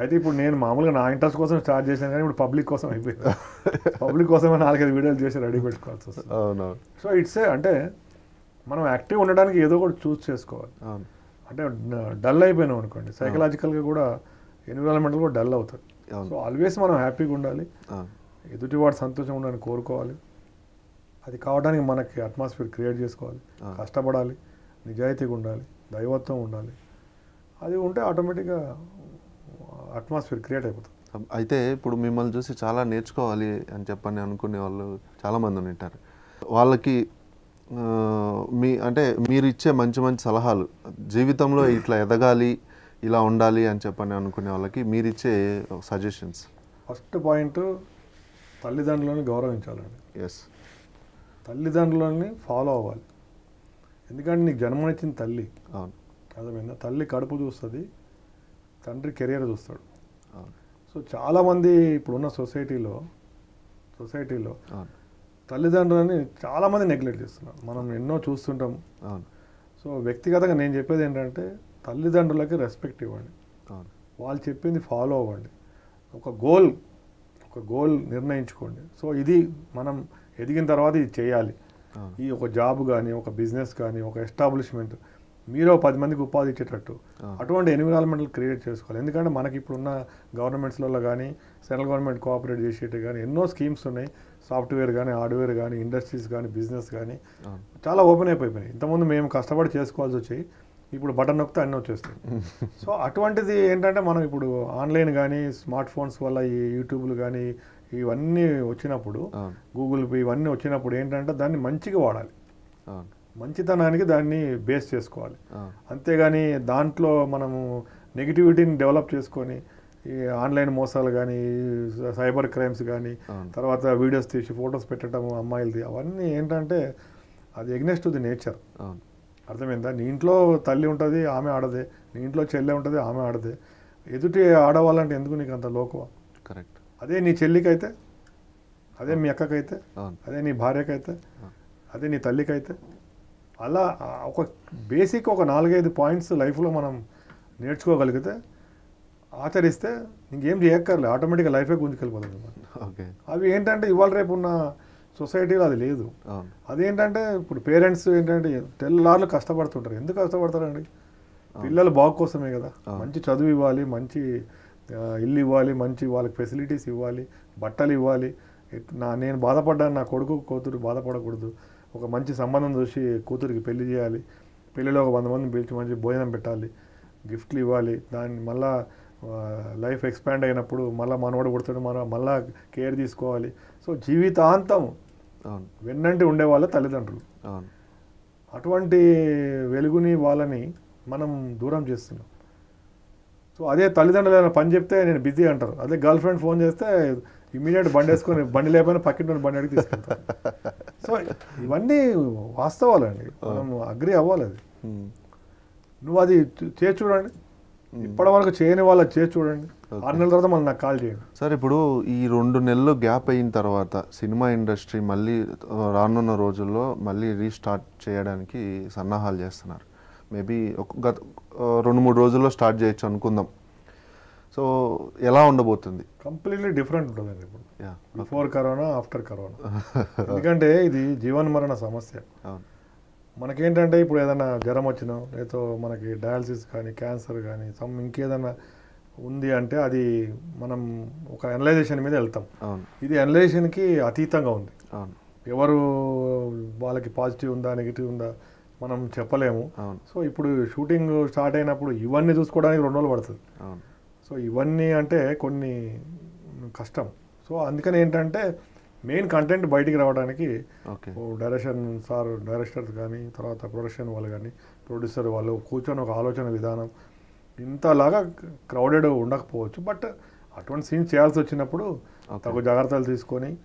అయితే ఇప్పుడు నేను మామూలుగా నా ఇంట్రెస్ట్ కోసం స్టార్ట్ చేశాను కానీ ఇప్పుడు పబ్లిక్ కోసం అయిపోయింది. పబ్లిక్ కోసం నాలుగైదు వీడియోలు చేసి రెడీ పెట్టుకోవాల్సి వస్తుంది. సో ఇట్స్ అంటే మనం యాక్టివ్ ఉండడానికి ఏదో ఒకటి చూస్ చేసుకోవాలి. అంటే డల్ అయిపోయినాం అనుకోండి. సైకలాజికల్గా కూడా ఎన్విరాన్మెంటల్ కూడా డల్ అవుతుంది సో ఆల్వేస్ మనం హ్యాపీగా ఉండాలి. ఎదుటివాడు సంతోషంగా ఉండాలని కోరుకోవాలి. అది కావడానికి మనకి అట్మాస్ఫియర్ క్రియేట్ చేసుకోవాలి. కష్టపడాలి. నిజాయితీగా ఉండాలి దైవత్వం ఉండాలి. అది ఉంటే ఆటోమేటిక్గా అట్మాస్ఫియర్ క్రియేట్ అయిపోతుంది. అయితే ఇప్పుడు మిమ్మల్ని చూసి చాలా నేర్చుకోవాలి అని చెప్పని అనుకునే వాళ్ళు చాలామంది ఉంటారు. వాళ్ళకి మీ అంటే మీరు ఇచ్చే మంచి మంచి సలహాలు జీవితంలో ఇట్లా ఎదగాలి ఇలా ఉండాలి అని చెప్పని అనుకునే వాళ్ళకి మీరు ఇచ్చే సజెషన్స్? ఫస్ట్ పాయింట్ తల్లిదండ్రులను గౌరవించాలండి. ఎస్ తల్లిదండ్రులని ఫాలో అవ్వాలి. ఎందుకంటే నీకు జన్మనిచ్చిన తల్లి. అవును. అర్థమైందా? తల్లి కడుపు చూస్తుంది తండ్రి కెరియర్ చూస్తాడు. సో చాలామంది ఇప్పుడున్న సొసైటీలో సొసైటీలో తల్లిదండ్రులని చాలామంది నెగ్లెక్ట్ చేస్తున్నారు. మనం ఎన్నో చూస్తుంటాం. అవును. సో వ్యక్తిగతంగా నేను చెప్పేది ఏంటంటే తల్లిదండ్రులకి రెస్పెక్ట్ ఇవ్వండి. వాళ్ళు చెప్పింది ఫాలో అవ్వండి. ఒక గోల్ ఒక గోల్ నిర్ణయించుకోండి. సో ఇది మనం ఎదిగిన తర్వాత ఇది చేయాలి. ఈ ఒక జాబ్ కానీ ఒక బిజినెస్ కానీ ఒక ఎస్టాబ్లిష్మెంట్ మీరు పది మందికి ఉపాధి ఇచ్చేటట్టు. అటువంటి ఎన్విరాన్మెంటల్ క్రియేట్ చేసుకోవాలి. ఎందుకంటే మనకి ఇప్పుడున్న గవర్నమెంట్స్లలో కానీ సెంట్రల్ గవర్నమెంట్ కోఆపరేట్ చేసేటి కానీ ఎన్నో స్కీమ్స్ ఉన్నాయి. సాఫ్ట్వేర్ కానీ హార్డ్వేర్ కానీ ఇండస్ట్రీస్ కానీ బిజినెస్ కానీ చాలా ఓపెన్ అయిపోయినాయి. ఇంతకుముందు మేము కష్టపడి చేసుకోవాల్సి వచ్చాయి ఇప్పుడు బటన్ నొక్కితే అన్నీ వచ్చేస్తాయి. *laughs* సో అటువంటిది ఏంటంటే మనం ఇప్పుడు ఆన్లైన్ కానీ స్మార్ట్ ఫోన్స్ వల్ల ఈ యూట్యూబ్లు కానీ ఇవన్నీ వచ్చినప్పుడు గూగుల్ పే ఇవన్నీ వచ్చినప్పుడు ఏంటంటే దాన్ని మంచిగా వాడాలి. మంచితనానికి దాన్ని బేస్ చేసుకోవాలి. అంతేగాని దాంట్లో మనము నెగిటివిటీని డెవలప్ చేసుకొని ఈ ఆన్లైన్ మోసాలు కానీ సైబర్ క్రైమ్స్ కానీ. తర్వాత వీడియోస్ తీసి ఫొటోస్ పెట్టడం అమ్మాయిలది అవన్నీ ఏంటంటే అది ఎగ్నెస్ట్ టు ది నేచర్ అర్థమైందా? నీ ఇంట్లో తల్లి ఉంటుంది ఆమె ఆడదే. నీ ఇంట్లో చెల్లె ఉంటుంది ఆమె ఆడదే. ఎదుటి ఆడవాళ్ళంటే ఎందుకు నీకు అంత లోకువ? కరెక్ట్ అదే నీ చెల్లికైతే అదే మీ అక్కకైతే అదే నీ భార్యకైతే. అదే నీ తల్లికైతే. అలా ఒక బేసిక్ ఒక నాలుగైదు పాయింట్స్ లైఫ్లో మనం నేర్చుకోగలిగితే ఆచరిస్తే ఇంకేం చేయక్కర్లే. ఆటోమేటిక్గా లైఫే గుంజుకెళ్ళిపోతుంది. ఓకే. అవి ఏంటంటే ఇవాళ రేపు ఉన్న సొసైటీలో అది లేదు. అదేంటంటే ఇప్పుడు పేరెంట్స్ ఏంటంటే తెల్లార్లు కష్టపడుతుంటారు. ఎందుకు కష్టపడతారండి? పిల్లల బాగు కోసమే కదా. మంచి చదువు ఇవ్వాలి మంచి ఇల్లు ఇవ్వాలి మంచి వాళ్ళకి ఫెసిలిటీస్ ఇవ్వాలి బట్టలు ఇవ్వాలి. నా నేను బాధపడ్డాను నా కొడుకు కూతురు బాధపడకూడదు. ఒక మంచి సంబంధం చూసి కూతురికి పెళ్ళి చేయాలి. పెళ్ళిలో ఒక వంద మందిని పిలిచి మంచి భోజనం పెట్టాలి. గిఫ్ట్లు ఇవ్వాలి. దాన్ని మళ్ళా లైఫ్ ఎక్స్పాండ్ అయినప్పుడు మళ్ళీ మనవాడు పుడతాడు మన మళ్ళా కేర్ తీసుకోవాలి. సో జీవితాంతం అవును. వెన్నంటి ఉండేవాళ్ళ తల్లిదండ్రులు. అవును. అటువంటి వెలుగుని వాళ్ళని మనం దూరం చేస్తున్నాం. సో అదే తల్లిదండ్రులు ఏదైనా పని చెప్తే నేను బిజీ అంటారు. అదే గర్ల్ ఫ్రెండ్ ఫోన్ చేస్తే ఇమీడియట్ బండి వేసుకొని బండి లేకపోయినా పక్కింటి బండి అడిగి తీసుకెళ్తారు. సో ఇవన్నీ వాస్తవాలండి. మనం అగ్రి అవ్వాలి అది. నువ్వు అది చేసి చూడండి. ఇప్పటి వరకు చేయని వాళ్ళ చేసి చూడండి. ఆరు నెలల తర్వాత మళ్ళీ నాకు కాల్ చేయండి. సార్ ఇప్పుడు ఈ రెండు నెలలు గ్యాప్ అయిన తర్వాత సినిమా ఇండస్ట్రీ మళ్ళీ రానున్న రోజుల్లో మళ్ళీ రీస్టార్ట్ చేయడానికి సన్నాహాలు చేస్తున్నారు. మేబీ ఒక గత రెండు మూడు రోజుల్లో స్టార్ట్ చేయొచ్చు అనుకుందాం. సో ఎలా ఉండబోతుంది? కంప్లీట్లీ డిఫరెంట్ ఉంటుందండి ఇప్పుడు. బిఫోర్ కరోనా ఆఫ్టర్ కరోనా ఎందుకంటే ఇది జీవన్మరణ సమస్య. అవును. మనకేంటంటే ఇప్పుడు ఏదైనా జ్వరం వచ్చినా లేదో మనకి డయాలసిస్ కానీ క్యాన్సర్ కానీ సమ్ ఇంకేదైనా ఉంది అంటే అది మనం ఒక అనలైజేషన్ మీద వెళ్తాం. అవును. ఇది అనలైజేషన్కి అతీతంగా ఉంది. అవును. ఎవరు వాళ్ళకి పాజిటివ్ ఉందా నెగిటివ్ ఉందా మనం చెప్పలేము. సో ఇప్పుడు షూటింగ్ స్టార్ట్ అయినప్పుడు ఇవన్నీ చూసుకోవడానికి రెండు రోజులు పడుతుంది. సో ఇవన్నీ అంటే కొన్ని కష్టం. సో అందుకని ఏంటంటే మెయిన్ కంటెంట్ బయటికి రావడానికి డైరెక్షన్ సార్ డైరెక్టర్స్ కానీ తర్వాత ప్రొడక్షన్ వాళ్ళు కానీ ప్రొడ్యూసర్ వాళ్ళు కూర్చొని ఒక ఆలోచన విధానం ఇంతలాగా క్రౌడెడ్ ఉండకపోవచ్చు. బట్ అటువంటి సీన్స్ చేయాల్సి వచ్చినప్పుడు. తగు జాగ్రత్తలు తీసుకొని.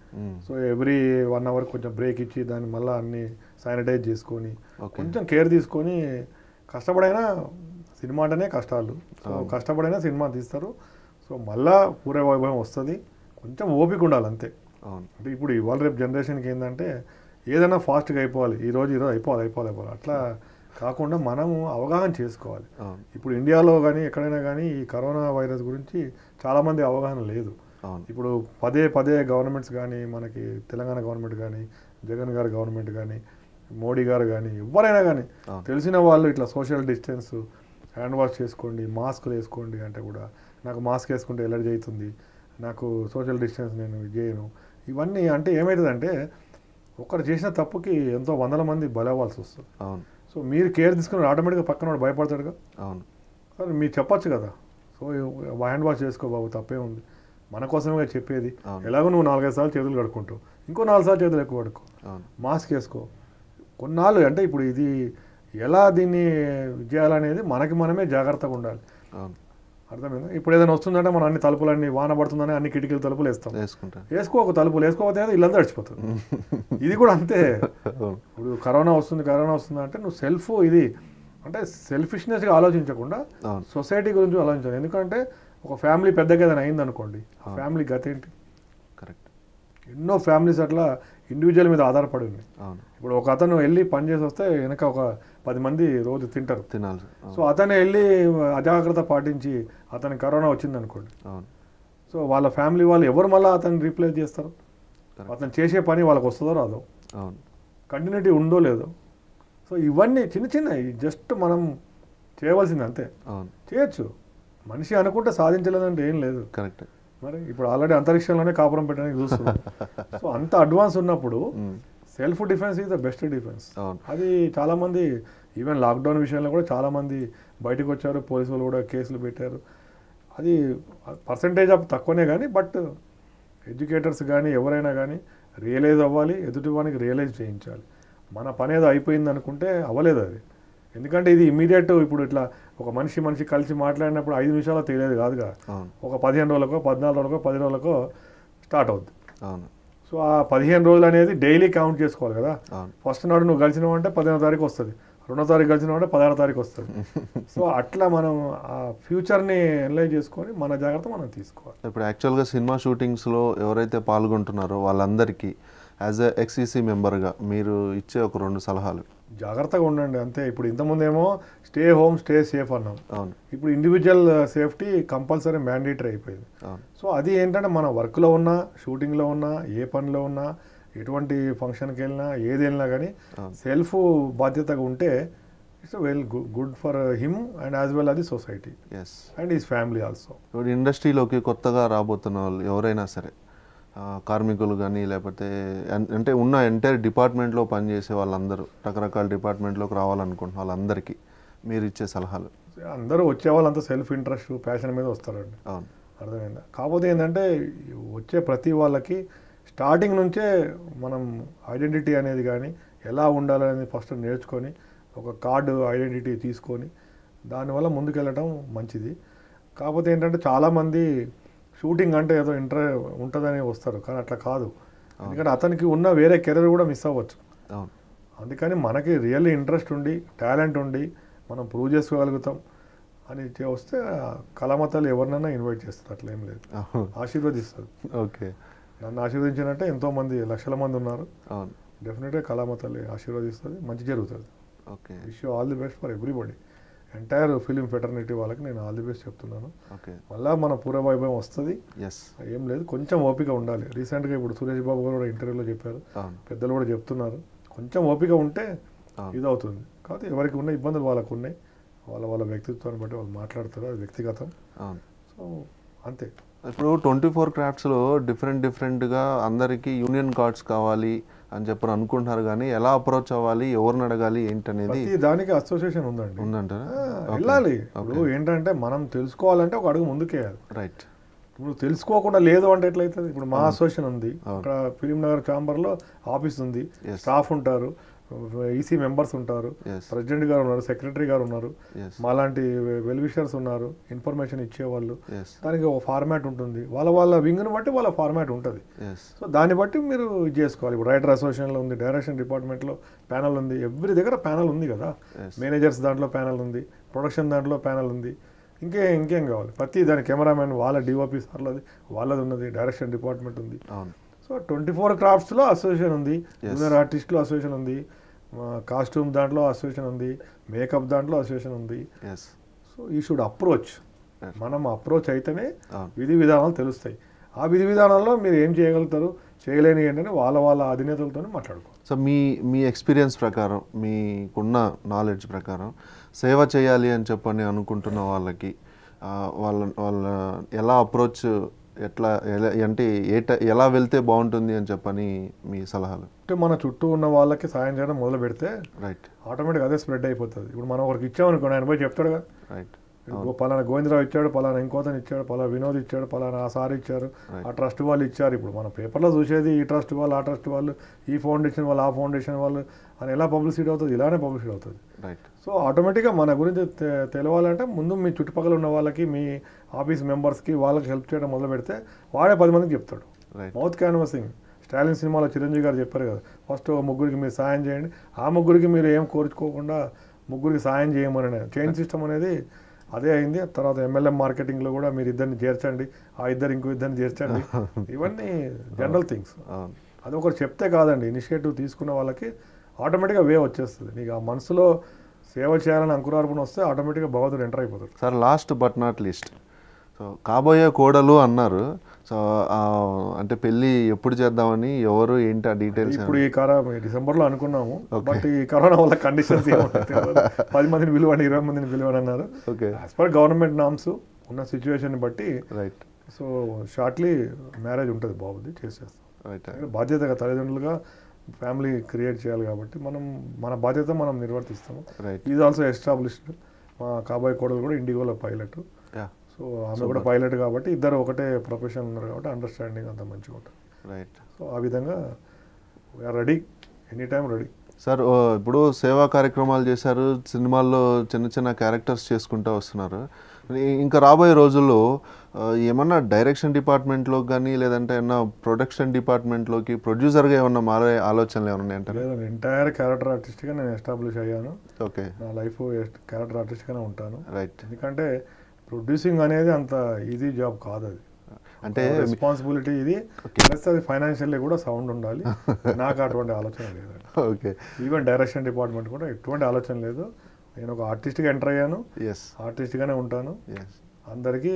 సో ఎవ్రీ వన్ అవర్ కొంచెం బ్రేక్ ఇచ్చి దాన్ని మళ్ళీ అన్ని శానిటైజ్ చేసుకొని. కొంచెం కేర్ తీసుకొని కష్టపడైనా సినిమా అంటేనే కష్టాలు. సో. కష్టపడైనా సినిమా తీస్తారు. సో మళ్ళా పూర్వ వైభవం వస్తుంది. కొంచెం ఓపిక ఉండాలి అంతే. అవును. అంటే ఇప్పుడు ఇవాళ రేపు జనరేషన్కి ఏంటంటే ఏదైనా ఫాస్ట్గా అయిపోవాలి ఈ రోజు ఈరోజు అయిపోవాలి అయిపోవాలి అయిపోవాలి. అట్లా కాకుండా మనము అవగాహన చేసుకోవాలి. ఇప్పుడు ఇండియాలో కానీ ఎక్కడైనా కానీ ఈ కరోనా వైరస్ గురించి చాలామంది అవగాహన లేదు. ఇప్పుడు పదే పదే గవర్నమెంట్స్ కానీ మనకి తెలంగాణ గవర్నమెంట్ కానీ జగన్ గారి గవర్నమెంట్ కానీ మోడీ గారు కానీ ఎవరైనా కానీ. తెలిసిన వాళ్ళు ఇట్లా సోషల్ డిస్టెన్స్ హ్యాండ్ వాష్ చేసుకోండి మాస్క్లు వేసుకోండి అంటే కూడా నాకు మాస్క్ వేసుకుంటే ఎలర్జీ అవుతుంది నాకు సోషల్ డిస్టెన్స్ నేను చేయను. ఇవన్నీ అంటే ఏమవుతుందంటే ఒకరు చేసిన తప్పుకి ఎంతో వందల మంది బలవ్వాల్సి వస్తుంది. అవును. సో మీరు కేర్ తీసుకుని ఆటోమేటిక్గా పక్కన వాడు భయపడతాడుగా? అవును. మీరు చెప్పొచ్చు కదా. సో హ్యాండ్ వాష్ చేసుకో బాబు తప్పే ఉంది. మన కోసమే చెప్పేది. ఎలాగో నువ్వు నాలుగైదు సార్లు చేతులు కడుక్కుంటావు. ఇంకో నాలుగు సార్లు చేతులు ఎక్కువ కడుక్కో. మాస్క్ వేసుకో. కొన్నాళ్ళు అంటే ఇప్పుడు ఇది ఎలా దీన్ని చేయాలనేది మనకి మనమే జాగ్రత్తగా ఉండాలి. అర్థమైందా? ఇప్పుడు ఏదైనా వస్తుందంటే మనం అన్ని తలుపులన్నీ వాన పడుతుందని అన్ని కిటికీలు తలుపులు వేస్తాం. వేసుకో ఒక తలుపులు వేసుకోకపోతే ఇల్లంతా తడిచిపోతుంది *laughs* ఇది కూడా అంతే. ఇప్పుడు కరోనా వస్తుంది కరోనా వస్తుంది అంటే నువ్వు సెల్ఫ్ ఇది అంటే సెల్ఫిష్నెస్గా ఆలోచించకుండా సొసైటీ గురించి ఆలోచించాలి. ఎందుకంటే ఒక ఫ్యామిలీ పెద్దగా ఏదైనా అయింది అనుకోండి ఆ. అవును. ఫ్యామిలీ గత ఏంటి కరెక్ట్. ఎన్నో ఫ్యామిలీస్ అట్లా ఇండివిజువల్ మీద ఆధారపడి ఉన్నాయి. అవును. ఇప్పుడు ఒక అతను వెళ్ళి పని చేసి వస్తే వెనక ఒక పది మంది రోజు తింటారు. తినాలి సో అతను వెళ్ళి అజాగ్రత్త పాటించి అతనికి కరోనా వచ్చింది అనుకోండి సో వాళ్ళ ఫ్యామిలీ వాళ్ళు ఎవరు మళ్ళీ అతన్ని రీప్లేస్ చేస్తారు. అతను చేసే పని వాళ్ళకి వస్తుందో రాదో? అవును. కంటిన్యూటీ ఉందో లేదో? సో ఇవన్నీ చిన్న చిన్న జస్ట్ మనం చేయవలసింది అంతే. అవును. చేయొచ్చు. మనిషి అనుకుంటే సాధించలేదంటే ఏం లేదు. కరెక్ట్. మరి ఇప్పుడు ఆల్రెడీ అంతరిక్షంలోనే కాపురం పెట్టడానికి చూస్తున్నాం. *laughs* సో అంత అడ్వాన్స్ ఉన్నప్పుడు. Self defence is the best defence. అది చాలామంది ఈవెన్ లాక్డౌన్ విషయంలో కూడా చాలామంది బయటకు వచ్చారు పోలీసు వాళ్ళు కూడా కేసులు పెట్టారు. అది పర్సంటేజ్ ఆఫ్ తక్కువనే కానీ బట్ ఎడ్యుకేటర్స్ కానీ ఎవరైనా కానీ రియలైజ్ అవ్వాలి ఎదుటివానికి రియలైజ్ చేయించాలి. మన పని ఏదో అయిపోయింది అనుకుంటే అవ్వలేదు అది. ఎందుకంటే ఇది ఇమీడియట్ ఇప్పుడు ఇట్లా ఒక మనిషి మనిషి కలిసి మాట్లాడినప్పుడు ఐదు నిమిషాలు తెలియదు కాదుగా. ఒక పదిహేను రోజులకో పద్నాలుగు రోజులకో పది రోజులకో స్టార్ట్ అవుద్ది. అవును. సో ఆ పదిహేను రోజులు అనేది డైలీ కౌంట్ చేసుకోవాలి కదా. అవును. ఫస్ట్ నాడు నువ్వు కలిసినావు అంటే పదిహేనో తారీఖు వస్తుంది. రెండో తారీఖు కలిసినావు అంటే పదహారో తారీఖు వస్తుంది. *laughs* సో అట్లా మనం ఆ ఫ్యూచర్ని ఎనలైజ్ చేసుకొని మన జాగ్రత్త మనం తీసుకోవాలి. ఇప్పుడు యాక్చువల్గా సినిమా షూటింగ్స్లో ఎవరైతే పాల్గొంటున్నారో వాళ్ళందరికీ యాజ్ ఎ ఎక్సీసీ మెంబర్గా మీరు ఇచ్చే ఒక రెండు సలహాలు. జాగ్రత్తగా ఉండండి అంతే. ఇప్పుడు ఇంతకుముందేమో స్టే హోమ్ స్టే సేఫ్ అన్నాం. అవును. ఇప్పుడు ఇండివిజువల్ సేఫ్టీ కంపల్సరీ మ్యాండేటరీ అయిపోయింది. సో అది ఏంటంటే మన వర్క్లో ఉన్నా షూటింగ్లో ఉన్నా ఏ పనిలో ఉన్నా ఎటువంటి ఫంక్షన్కి వెళ్ళినా ఏది వెళ్ళినా కానీ. సెల్ఫ్ బాధ్యతగా ఉంటే it's well good for him and as well అది society and is family also ఇప్పుడు ఇండస్ట్రీలోకి కొత్తగా రాబోతున్న వాళ్ళు ఎవరైనా సరే కార్మికులు కానీ లేకపోతే అంటే ఉన్న ఎంటైర్ డిపార్ట్మెంట్లో పనిచేసే వాళ్ళందరూ రకరకాల డిపార్ట్మెంట్లోకి రావాలనుకుంటున్న వాళ్ళందరికీ మీరు ఇచ్చే సలహాలు అందరూ వచ్చే వాళ్ళంతా సెల్ఫ్ ఇంట్రెస్ట్ ప్యాషన్ మీద వస్తారండి. అవును. అర్థమైందా? కాకపోతే ఏంటంటే వచ్చే ప్రతి వాళ్ళకి స్టార్టింగ్ నుంచే మనం ఐడెంటిటీ అనేది కానీ ఎలా ఉండాలనేది ఫస్ట్ నేర్చుకొని ఒక కార్డు ఐడెంటిటీ తీసుకొని దానివల్ల ముందుకెళ్ళటం మంచిది. కాకపోతే ఏంటంటే చాలామంది షూటింగ్ అంటే ఏదో ఇంటర్ ఉంటుందని వస్తారు కానీ అట్లా కాదు. ఎందుకంటే అతనికి ఉన్న వేరే కెరీర్ కూడా మిస్ అవ్వచ్చు. అందుకని మనకి రియల్లీ ఇంట్రెస్ట్ ఉండి టాలెంట్ ఉండి మనం ప్రూవ్ చేసుకోగలుగుతాం అని చే- వస్తే కళామతాలు ఎవరినైనా ఇన్వైట్ చేస్తారు అట్లా ఏం లేదు ఆశీర్వదిస్తారు. ఓకే. నన్ను ఆశీర్వదించినట్టే ఎంతోమంది లక్షల మంది ఉన్నారు. డెఫినెట్గా కళామతల్లి ఆశీర్వదిస్తుంది మంచి జరుగుతుంది. Okay. Wish all the best for everybody. Entire film fraternity వాళ్ళకి నేను ఆల్ ది బెస్ట్ చెప్తున్నాను. ఓకే మళ్ళా మన పూర్వవైభవం వస్తుంది. ఎస్ ఏం లేదు కొంచెం ఓపిక ఉండాలి. రీసెంట్గా ఇప్పుడు సురేష్ బాబు గారు కూడా ఇంటర్వ్యూలో చెప్పారు. పెద్దలు కూడా చెప్తున్నారు. కొంచెం ఓపిక ఉంటే ఇది అవుతుంది కాబట్టి ఎవరికి ఉన్న ఇబ్బందులు వాళ్ళకు ఉన్నాయి. వాళ్ళ వాళ్ళ వ్యక్తిత్వాన్ని బట్టి వాళ్ళు మాట్లాడతారు అది వ్యక్తిగతం. సో అంతే. ఇప్పుడు ట్వంటీ ఫోర్ క్రాఫ్ట్స్లో డిఫరెంట్ డిఫరెంట్గా అందరికీ యూనియన్ కార్డ్స్ కావాలి అని చెప్పని అనుకుంటున్నారు కానీ ఎలా అప్రోచ్ అవ్వాలి ఎవరిని అడగాలి ఏంటనేది దానికి అసోసియేషన్ ఉందండి. ఉందంటారా? వెళ్ళాలి. ఇప్పుడు ఏంటంటే మనం తెలుసుకోవాలంటే ఒక అడుగు ముందుకేయాలి. రైట్ ఇప్పుడు తెలుసుకోకుండా లేదు అంటే ఎట్లయితుంది? ఇప్పుడు మా అసోసియేషన్ ఉంది. అక్కడ ఫిలిం నగర్ ఛాంబర్లో ఆఫీస్ ఉంది. స్టాఫ్ ఉంటారు. ఈసీ మెంబర్స్ ఉంటారు. ప్రెసిడెంట్ గారు ఉన్నారు సెక్రటరీ గారు ఉన్నారు. మాలాంటి వెల్ విషర్స్ ఉన్నారు ఇన్ఫర్మేషన్ ఇచ్చేవాళ్ళు. దానికి ఒక ఫార్మాట్ ఉంటుంది. వాళ్ళ వాళ్ళ వింగ్ని బట్టి వాళ్ళ ఫార్మాట్ ఉంటుంది. సో దాన్ని బట్టి మీరు ఇది చేసుకోవాలి. ఇప్పుడు రైటర్ అసోసియేషన్లో ఉంది డైరెక్షన్ డిపార్ట్మెంట్లో ప్యానల్ ఉంది. ఎవ్రీ దగ్గర ప్యానల్ ఉంది కదా. మేనేజర్స్ దాంట్లో ప్యానల్ ఉంది. ప్రొడక్షన్ దాంట్లో ప్యానల్ ఉంది. ఇంకే ఇంకేం కావాలి? ప్రతి దాని కెమెరామెన్ వాళ్ళ డిఓపి సార్లది వాళ్ళది ఉన్నది డైరెక్షన్ డిపార్ట్మెంట్ ఉంది. అవును. సో ట్వంటీ ఫోర్ క్రాఫ్ట్స్లో అసోసియేషన్ ఉంది. జూనియర్ ఆర్టిస్ట్లో అసోసియేషన్ ఉంది. కాస్ట్యూమ్ దాంట్లో అసోసియేషన్ ఉంది. మేకప్ దాంట్లో అసోసియేషన్ ఉంది. ఎస్ సో ఈ షుడ్ అప్రోచ్. మనం అప్రోచ్ అయితేనే విధి విధానాలు తెలుస్తాయి. ఆ విధి విధానాల్లో మీరు ఏం చేయగలుగుతారు? చేయలేని ఏంటని వాళ్ళ వాళ్ళ అధినేతలతో మాట్లాడుకోవాలి సో మీ మీ ఎక్స్పీరియన్స్ ప్రకారం మీకున్న నాలెడ్జ్ ప్రకారం సేవ చేయాలి అని చెప్పని అనుకుంటున్న వాళ్ళకి వాళ్ళ వాళ్ళ ఎలా అప్రోచ్ ఎట్లా ఎలా అంటే ఏ ట- ఎలా వెళ్తే బాగుంటుంది అని చెప్పని మీ సలహాలు? అంటే మన చుట్టూ ఉన్న వాళ్ళకి సాయం చేయడం మొదలు పెడితే రైట్ ఆటోమేటిక్ అదే స్ప్రెడ్ అయిపోతుంది. ఇప్పుడు మనం ఒకరికి ఇచ్చామనుకోండి ఆయన పోయి చెప్తాడుగా రైట్ ఇప్పుడు పలానా గోవిందరావు ఇచ్చాడు పలానా ఇంకోతను ఇచ్చాడు పలానా వినోద్ ఇచ్చాడు పలానా ఆ సార్ ఇచ్చారు ఆ ట్రస్ట్ వాళ్ళు ఇచ్చారు. ఇప్పుడు మన పేపర్లో చూసేది ఈ ట్రస్ట్ వాళ్ళు ఆ ట్రస్ట్ వాళ్ళు ఈ ఫౌండేషన్ వాళ్ళు ఆ ఫౌండేషన్ వాళ్ళు అని ఎలా పబ్లిసిటీ అవుతుంది? ఇలానే పబ్లిసిటీ అవుతుంది. రైట్ సో ఆటోమేటిక్గా మన గురించి తెలవాలంటే ముందు మీ చుట్టుపక్కల ఉన్న వాళ్ళకి మీ ఆఫీస్ మెంబర్స్కి వాళ్ళకి హెల్ప్ చేయడం మొదలు పెడితే వాడే పది మందికి చెప్తాడు. మౌత్ క్యాన్వసింగ్ స్టాలిన్ సినిమాలో చిరంజీవి గారు చెప్పారు కదా ఫస్ట్ ముగ్గురికి మీరు సాయం చేయండి ఆ ముగ్గురికి మీరు ఏం కోరుకోకుండా ముగ్గురికి సాయం చేయమని చైన్ సిస్టమ్ అనేది అదే అయింది. తర్వాత ఎంఎల్ఎం మార్కెటింగ్లో కూడా మీరు ఇద్దరిని చేర్చండి ఆ ఇద్దరు ఇంకో ఇద్దరిని చేర్చండి. *laughs* ఇవన్నీ జనరల్ థింగ్స్. అది ఒకటి చెప్తే కాదండి ఇనిషియేటివ్ తీసుకున్న వాళ్ళకి ఆటోమేటిక్గా వే వచ్చేస్తుంది. నీకు ఆ మనసులో సేవ చేయాలని అంకురార్పణ వస్తే ఆటోమేటిక్గా భగవంతుడు ఎంటర్ అయిపోతాడు. Sir last but not least so కాబోయే కోడలు అన్నారు. సో అంటే పెళ్ళి ఎప్పుడు చేద్దామని ఎవరు ఏంటి ఆ డీటెయిల్స్ ఇప్పుడు ఈ కరోనా డిసెంబర్లో అనుకున్నాము. బట్ ఈ కరోనా వల్ల కండిషన్స్ పది మందిని పిలువండి ఇరవై మందిని పిలువని అన్నారు. Okay as per government norms ఉన్న సిచ్యువేషన్ బట్టి రైట్ సో షార్ట్లీ మ్యారేజ్ ఉంటుంది బాబుది చేసేస్తాం. రైట్ బాధ్యతగా తల్లిదండ్రులుగా ఫ్యామిలీ క్రియేట్ చేయాలి కాబట్టి మనం మన బాధ్యత మనం నిర్వర్తిస్తాము. రైట్ ఈజ్ ఆల్సో ఎస్టాబ్లిష్డ్ మా కాబోయే కోడలు కూడా ఇండిగోలో పైలట్ యా సో ఆమె కూడా పైలట్ కాబట్టి ఇద్దరు ఒకటే ప్రొఫెషన్ ఉన్నారు కాబట్టి అండర్స్టాండింగ్ అంత మంచిగా ఉంటుంది. రైట్ సో ఆ విధంగా we are ready any time ready sir ఇప్పుడు సేవా కార్యక్రమాలు చేశారు సినిమాల్లో చిన్న చిన్న క్యారెక్టర్స్ చేసుకుంటూ వస్తున్నారు. ఇంకా రాబోయే రోజుల్లో ఏమన్నా డైరెక్షన్ డిపార్ట్మెంట్లో కానీ లేదంటే ఏమన్నా ప్రొడక్షన్ డిపార్ట్మెంట్లోకి ప్రొడ్యూసర్గా ఏమన్నా మారే ఆలోచనలు ఏమన్నా ఉన్నాయంటారా? లేదండి ఎంటైర్ క్యారెక్టర్ ఆర్టిస్ట్గా నేను ఎస్టాబ్లిష్ అయ్యాను. ఓకే నా లైఫ్ క్యారెక్టర్ ఆర్టిస్ట్గానే ఉంటాను. రైట్ ఎందుకంటే ప్రొడ్యూసింగ్ అనేది అంత ఈజీ జాబ్ కాదు అది. అంటే రెస్పాన్సిబిలిటీ ఇది ప్లస్ అది ఫైనాన్షియల్లీ కూడా సౌండ్ ఉండాలి. నాకు అటువంటి ఆలోచన లేదండి ఓకే. ఈవెన్ డైరెక్షన్ డిపార్ట్మెంట్ కూడా ఎటువంటి ఆలోచన లేదు. నేను ఒక ఆర్టిస్ట్గా ఎంటర్ అయ్యాను. ఎస్ ఆర్టిస్ట్గానే ఉంటాను. ఎస్ అందరికీ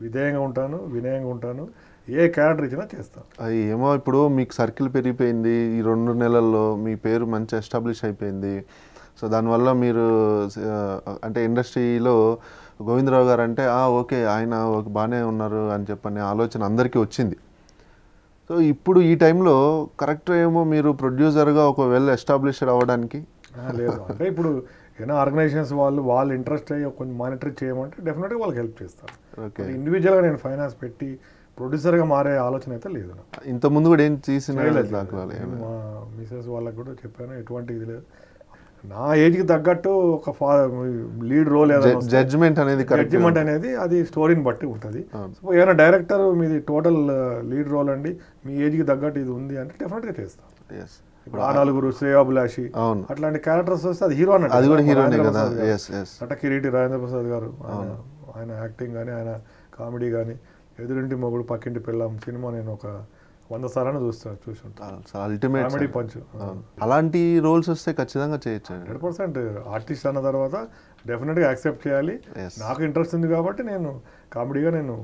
విధేయంగా ఉంటాను వినయంగా ఉంటాను. ఏ క్యారెక్టర్ ఇచ్చినా చేస్తాను. అది ఏమో ఇప్పుడు మీకు సర్కిల్ పెరిగిపోయింది. ఈ రెండు నెలల్లో మీ పేరు మంచి ఎస్టాబ్లిష్ అయిపోయింది. సో దానివల్ల మీరు అంటే ఇండస్ట్రీలో గోవిందరావు గారు అంటే "ఆ, ఓకే ఆయన బాగానే ఉన్నారు అని చెప్పని ఆలోచన అందరికీ వచ్చింది. సో ఇప్పుడు ఈ టైంలో కరెక్ట్ ఏమో మీరు ప్రొడ్యూసర్గా ఒక వెల్ ఎస్టాబ్లిష్డ్ అవ్వడానికి? లేదు. అంటే ఇప్పుడు ఏదైనా ఆర్గనైజేషన్స్ వాళ్ళు వాళ్ళు ఇంట్రెస్ట్ అయ్యి కొంచెం మానిటర్ చేయమంటే డెఫినెట్గా వాళ్ళకి హెల్ప్ చేస్తారు. ఓకే. ఇండివిజువల్గా నేను ఫైనాన్స్ పెట్టి ప్రొడ్యూసర్గా మారే ఆలోచన అయితే లేదు నాకు. ఇంత ముందు కూడా ఏం మా మిసెస్ వాళ్ళకి కూడా చెప్పాను ఎటువంటి ఇది లేదు. నా ఏజ్కి తగ్గట్టు ఒక ఫా లీడ్ రోల్ జడ్జ్మెంట్ అనేది జడ్జిమెంట్ అనేది అది స్టోరీని బట్టి ఉంటుంది. సో ఏమైనా డైరెక్టర్ మీది టోటల్ లీడ్ రోల్ అండి మీ ఏజ్కి తగ్గట్టు ఇది ఉంది అంటే డెఫినెట్గా చేస్తాం. ఇప్పుడు ఆ నలుగురు శ్రేయాభిలాషి అవును. అట్లాంటి క్యారెక్టర్స్ వస్తే అది హీరో అన్నట్టు. అది కూడా హీరోనే కదా. ఎస్ నట కిరీటి రాజేంద్ర ప్రసాద్ గారు ఆయన ఆయన యాక్టింగ్ కానీ ఆయన కామెడీ కానీ ఎదురింటి మొగుడు పక్కింటి పిల్లం సినిమా నేను ఒక వంద సార్లు చూస్తాను చూసి పంచ్. అలాంటి రోల్స్ వస్తే ఖచ్చితంగా చేయొచ్చు హండ్రెడ్ పర్సెంట్ ఆర్టిస్ట్ అన్న తర్వాత డెఫినెట్గా యాక్సెప్ట్ చేయాలి. నాకు ఇంట్రెస్ట్ ఉంది కాబట్టి నేను కామెడీగా నేను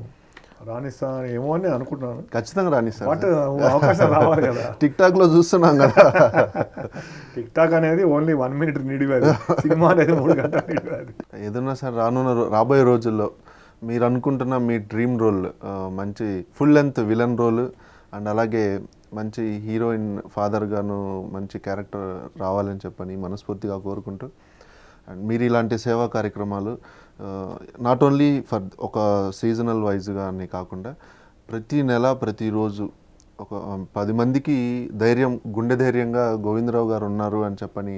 రాణిస్తాను ఏమో అని అనుకుంటున్నాను. ఖచ్చితంగా రానిస్తారు బట్ అవకాశం రావాలి కదా. *laughs* టిక్ టాక్లో చూస్తున్నాం కదా *laughs* టిక్ టాక్ అనేది ఓన్లీ వన్ మినిట్ నిడివేది సినిమా అనేది మూడు గంటలు ఏదన్నా సార్ రానున్న రాబోయే రోజుల్లో మీరు అనుకుంటున్న మీ డ్రీమ్ రోల్ మంచి full length villain role and అలాగే మంచి హీరోయిన్ ఫాదర్గాను మంచి క్యారెక్టర్ రావాలని చెప్పని మనస్ఫూర్తిగా కోరుకుంటూ అండ్ మీరు ఇలాంటి సేవా కార్యక్రమాలు నాట్ ఓన్లీ ఫర్ ఒక సీజనల్ వైజ్గా అని కాకుండా ప్రతి నెల ప్రతిరోజు ఒక పది మందికి ధైర్యం గుండె ధైర్యంగా గోవిందరావు గారు ఉన్నారు అని చెప్పని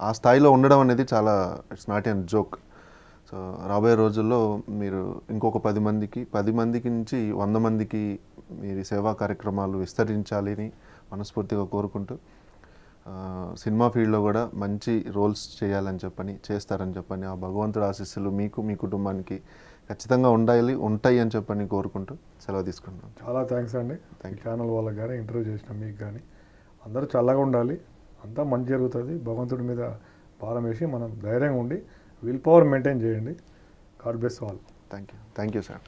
ఆ స్థాయిలో ఉండడం అనేది చాలా it's not an joke so రాబోయే రోజుల్లో మీరు ఇంకొక పది మందికి పది మందికి నుంచి వంద మందికి మీరు సేవా కార్యక్రమాలు విస్తరించాలని మనస్ఫూర్తిగా కోరుకుంటూ సినిమా ఫీల్డ్లో కూడా మంచి రోల్స్ చేయాలని చెప్పని చేస్తారని చెప్పని ఆ భగవంతుడు ఆశీస్సులు మీకు మీ కుటుంబానికి ఖచ్చితంగా ఉండాలి ఉంటాయి అని చెప్పని కోరుకుంటూ సెలవు తీసుకుంటున్నాను చాలా థ్యాంక్స్ అండి. ఈ ఛానల్ వాళ్ళకి కానీ ఇంటర్వ్యూ చేసిన మీకు కానీ అందరూ చల్లగా ఉండాలి. అంతా మంచి జరుగుతుంది. భగవంతుడి మీద భారం వేసి మనం ధైర్యంగా ఉండి విల్ పవర్ మెయింటైన్ చేయండి. God bless all thank you thank you sir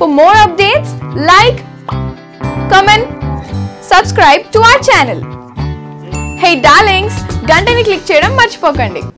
for more updates like comment subscribe to our channel hey darlings గంటని click చేయడం మర్చిపోకండి.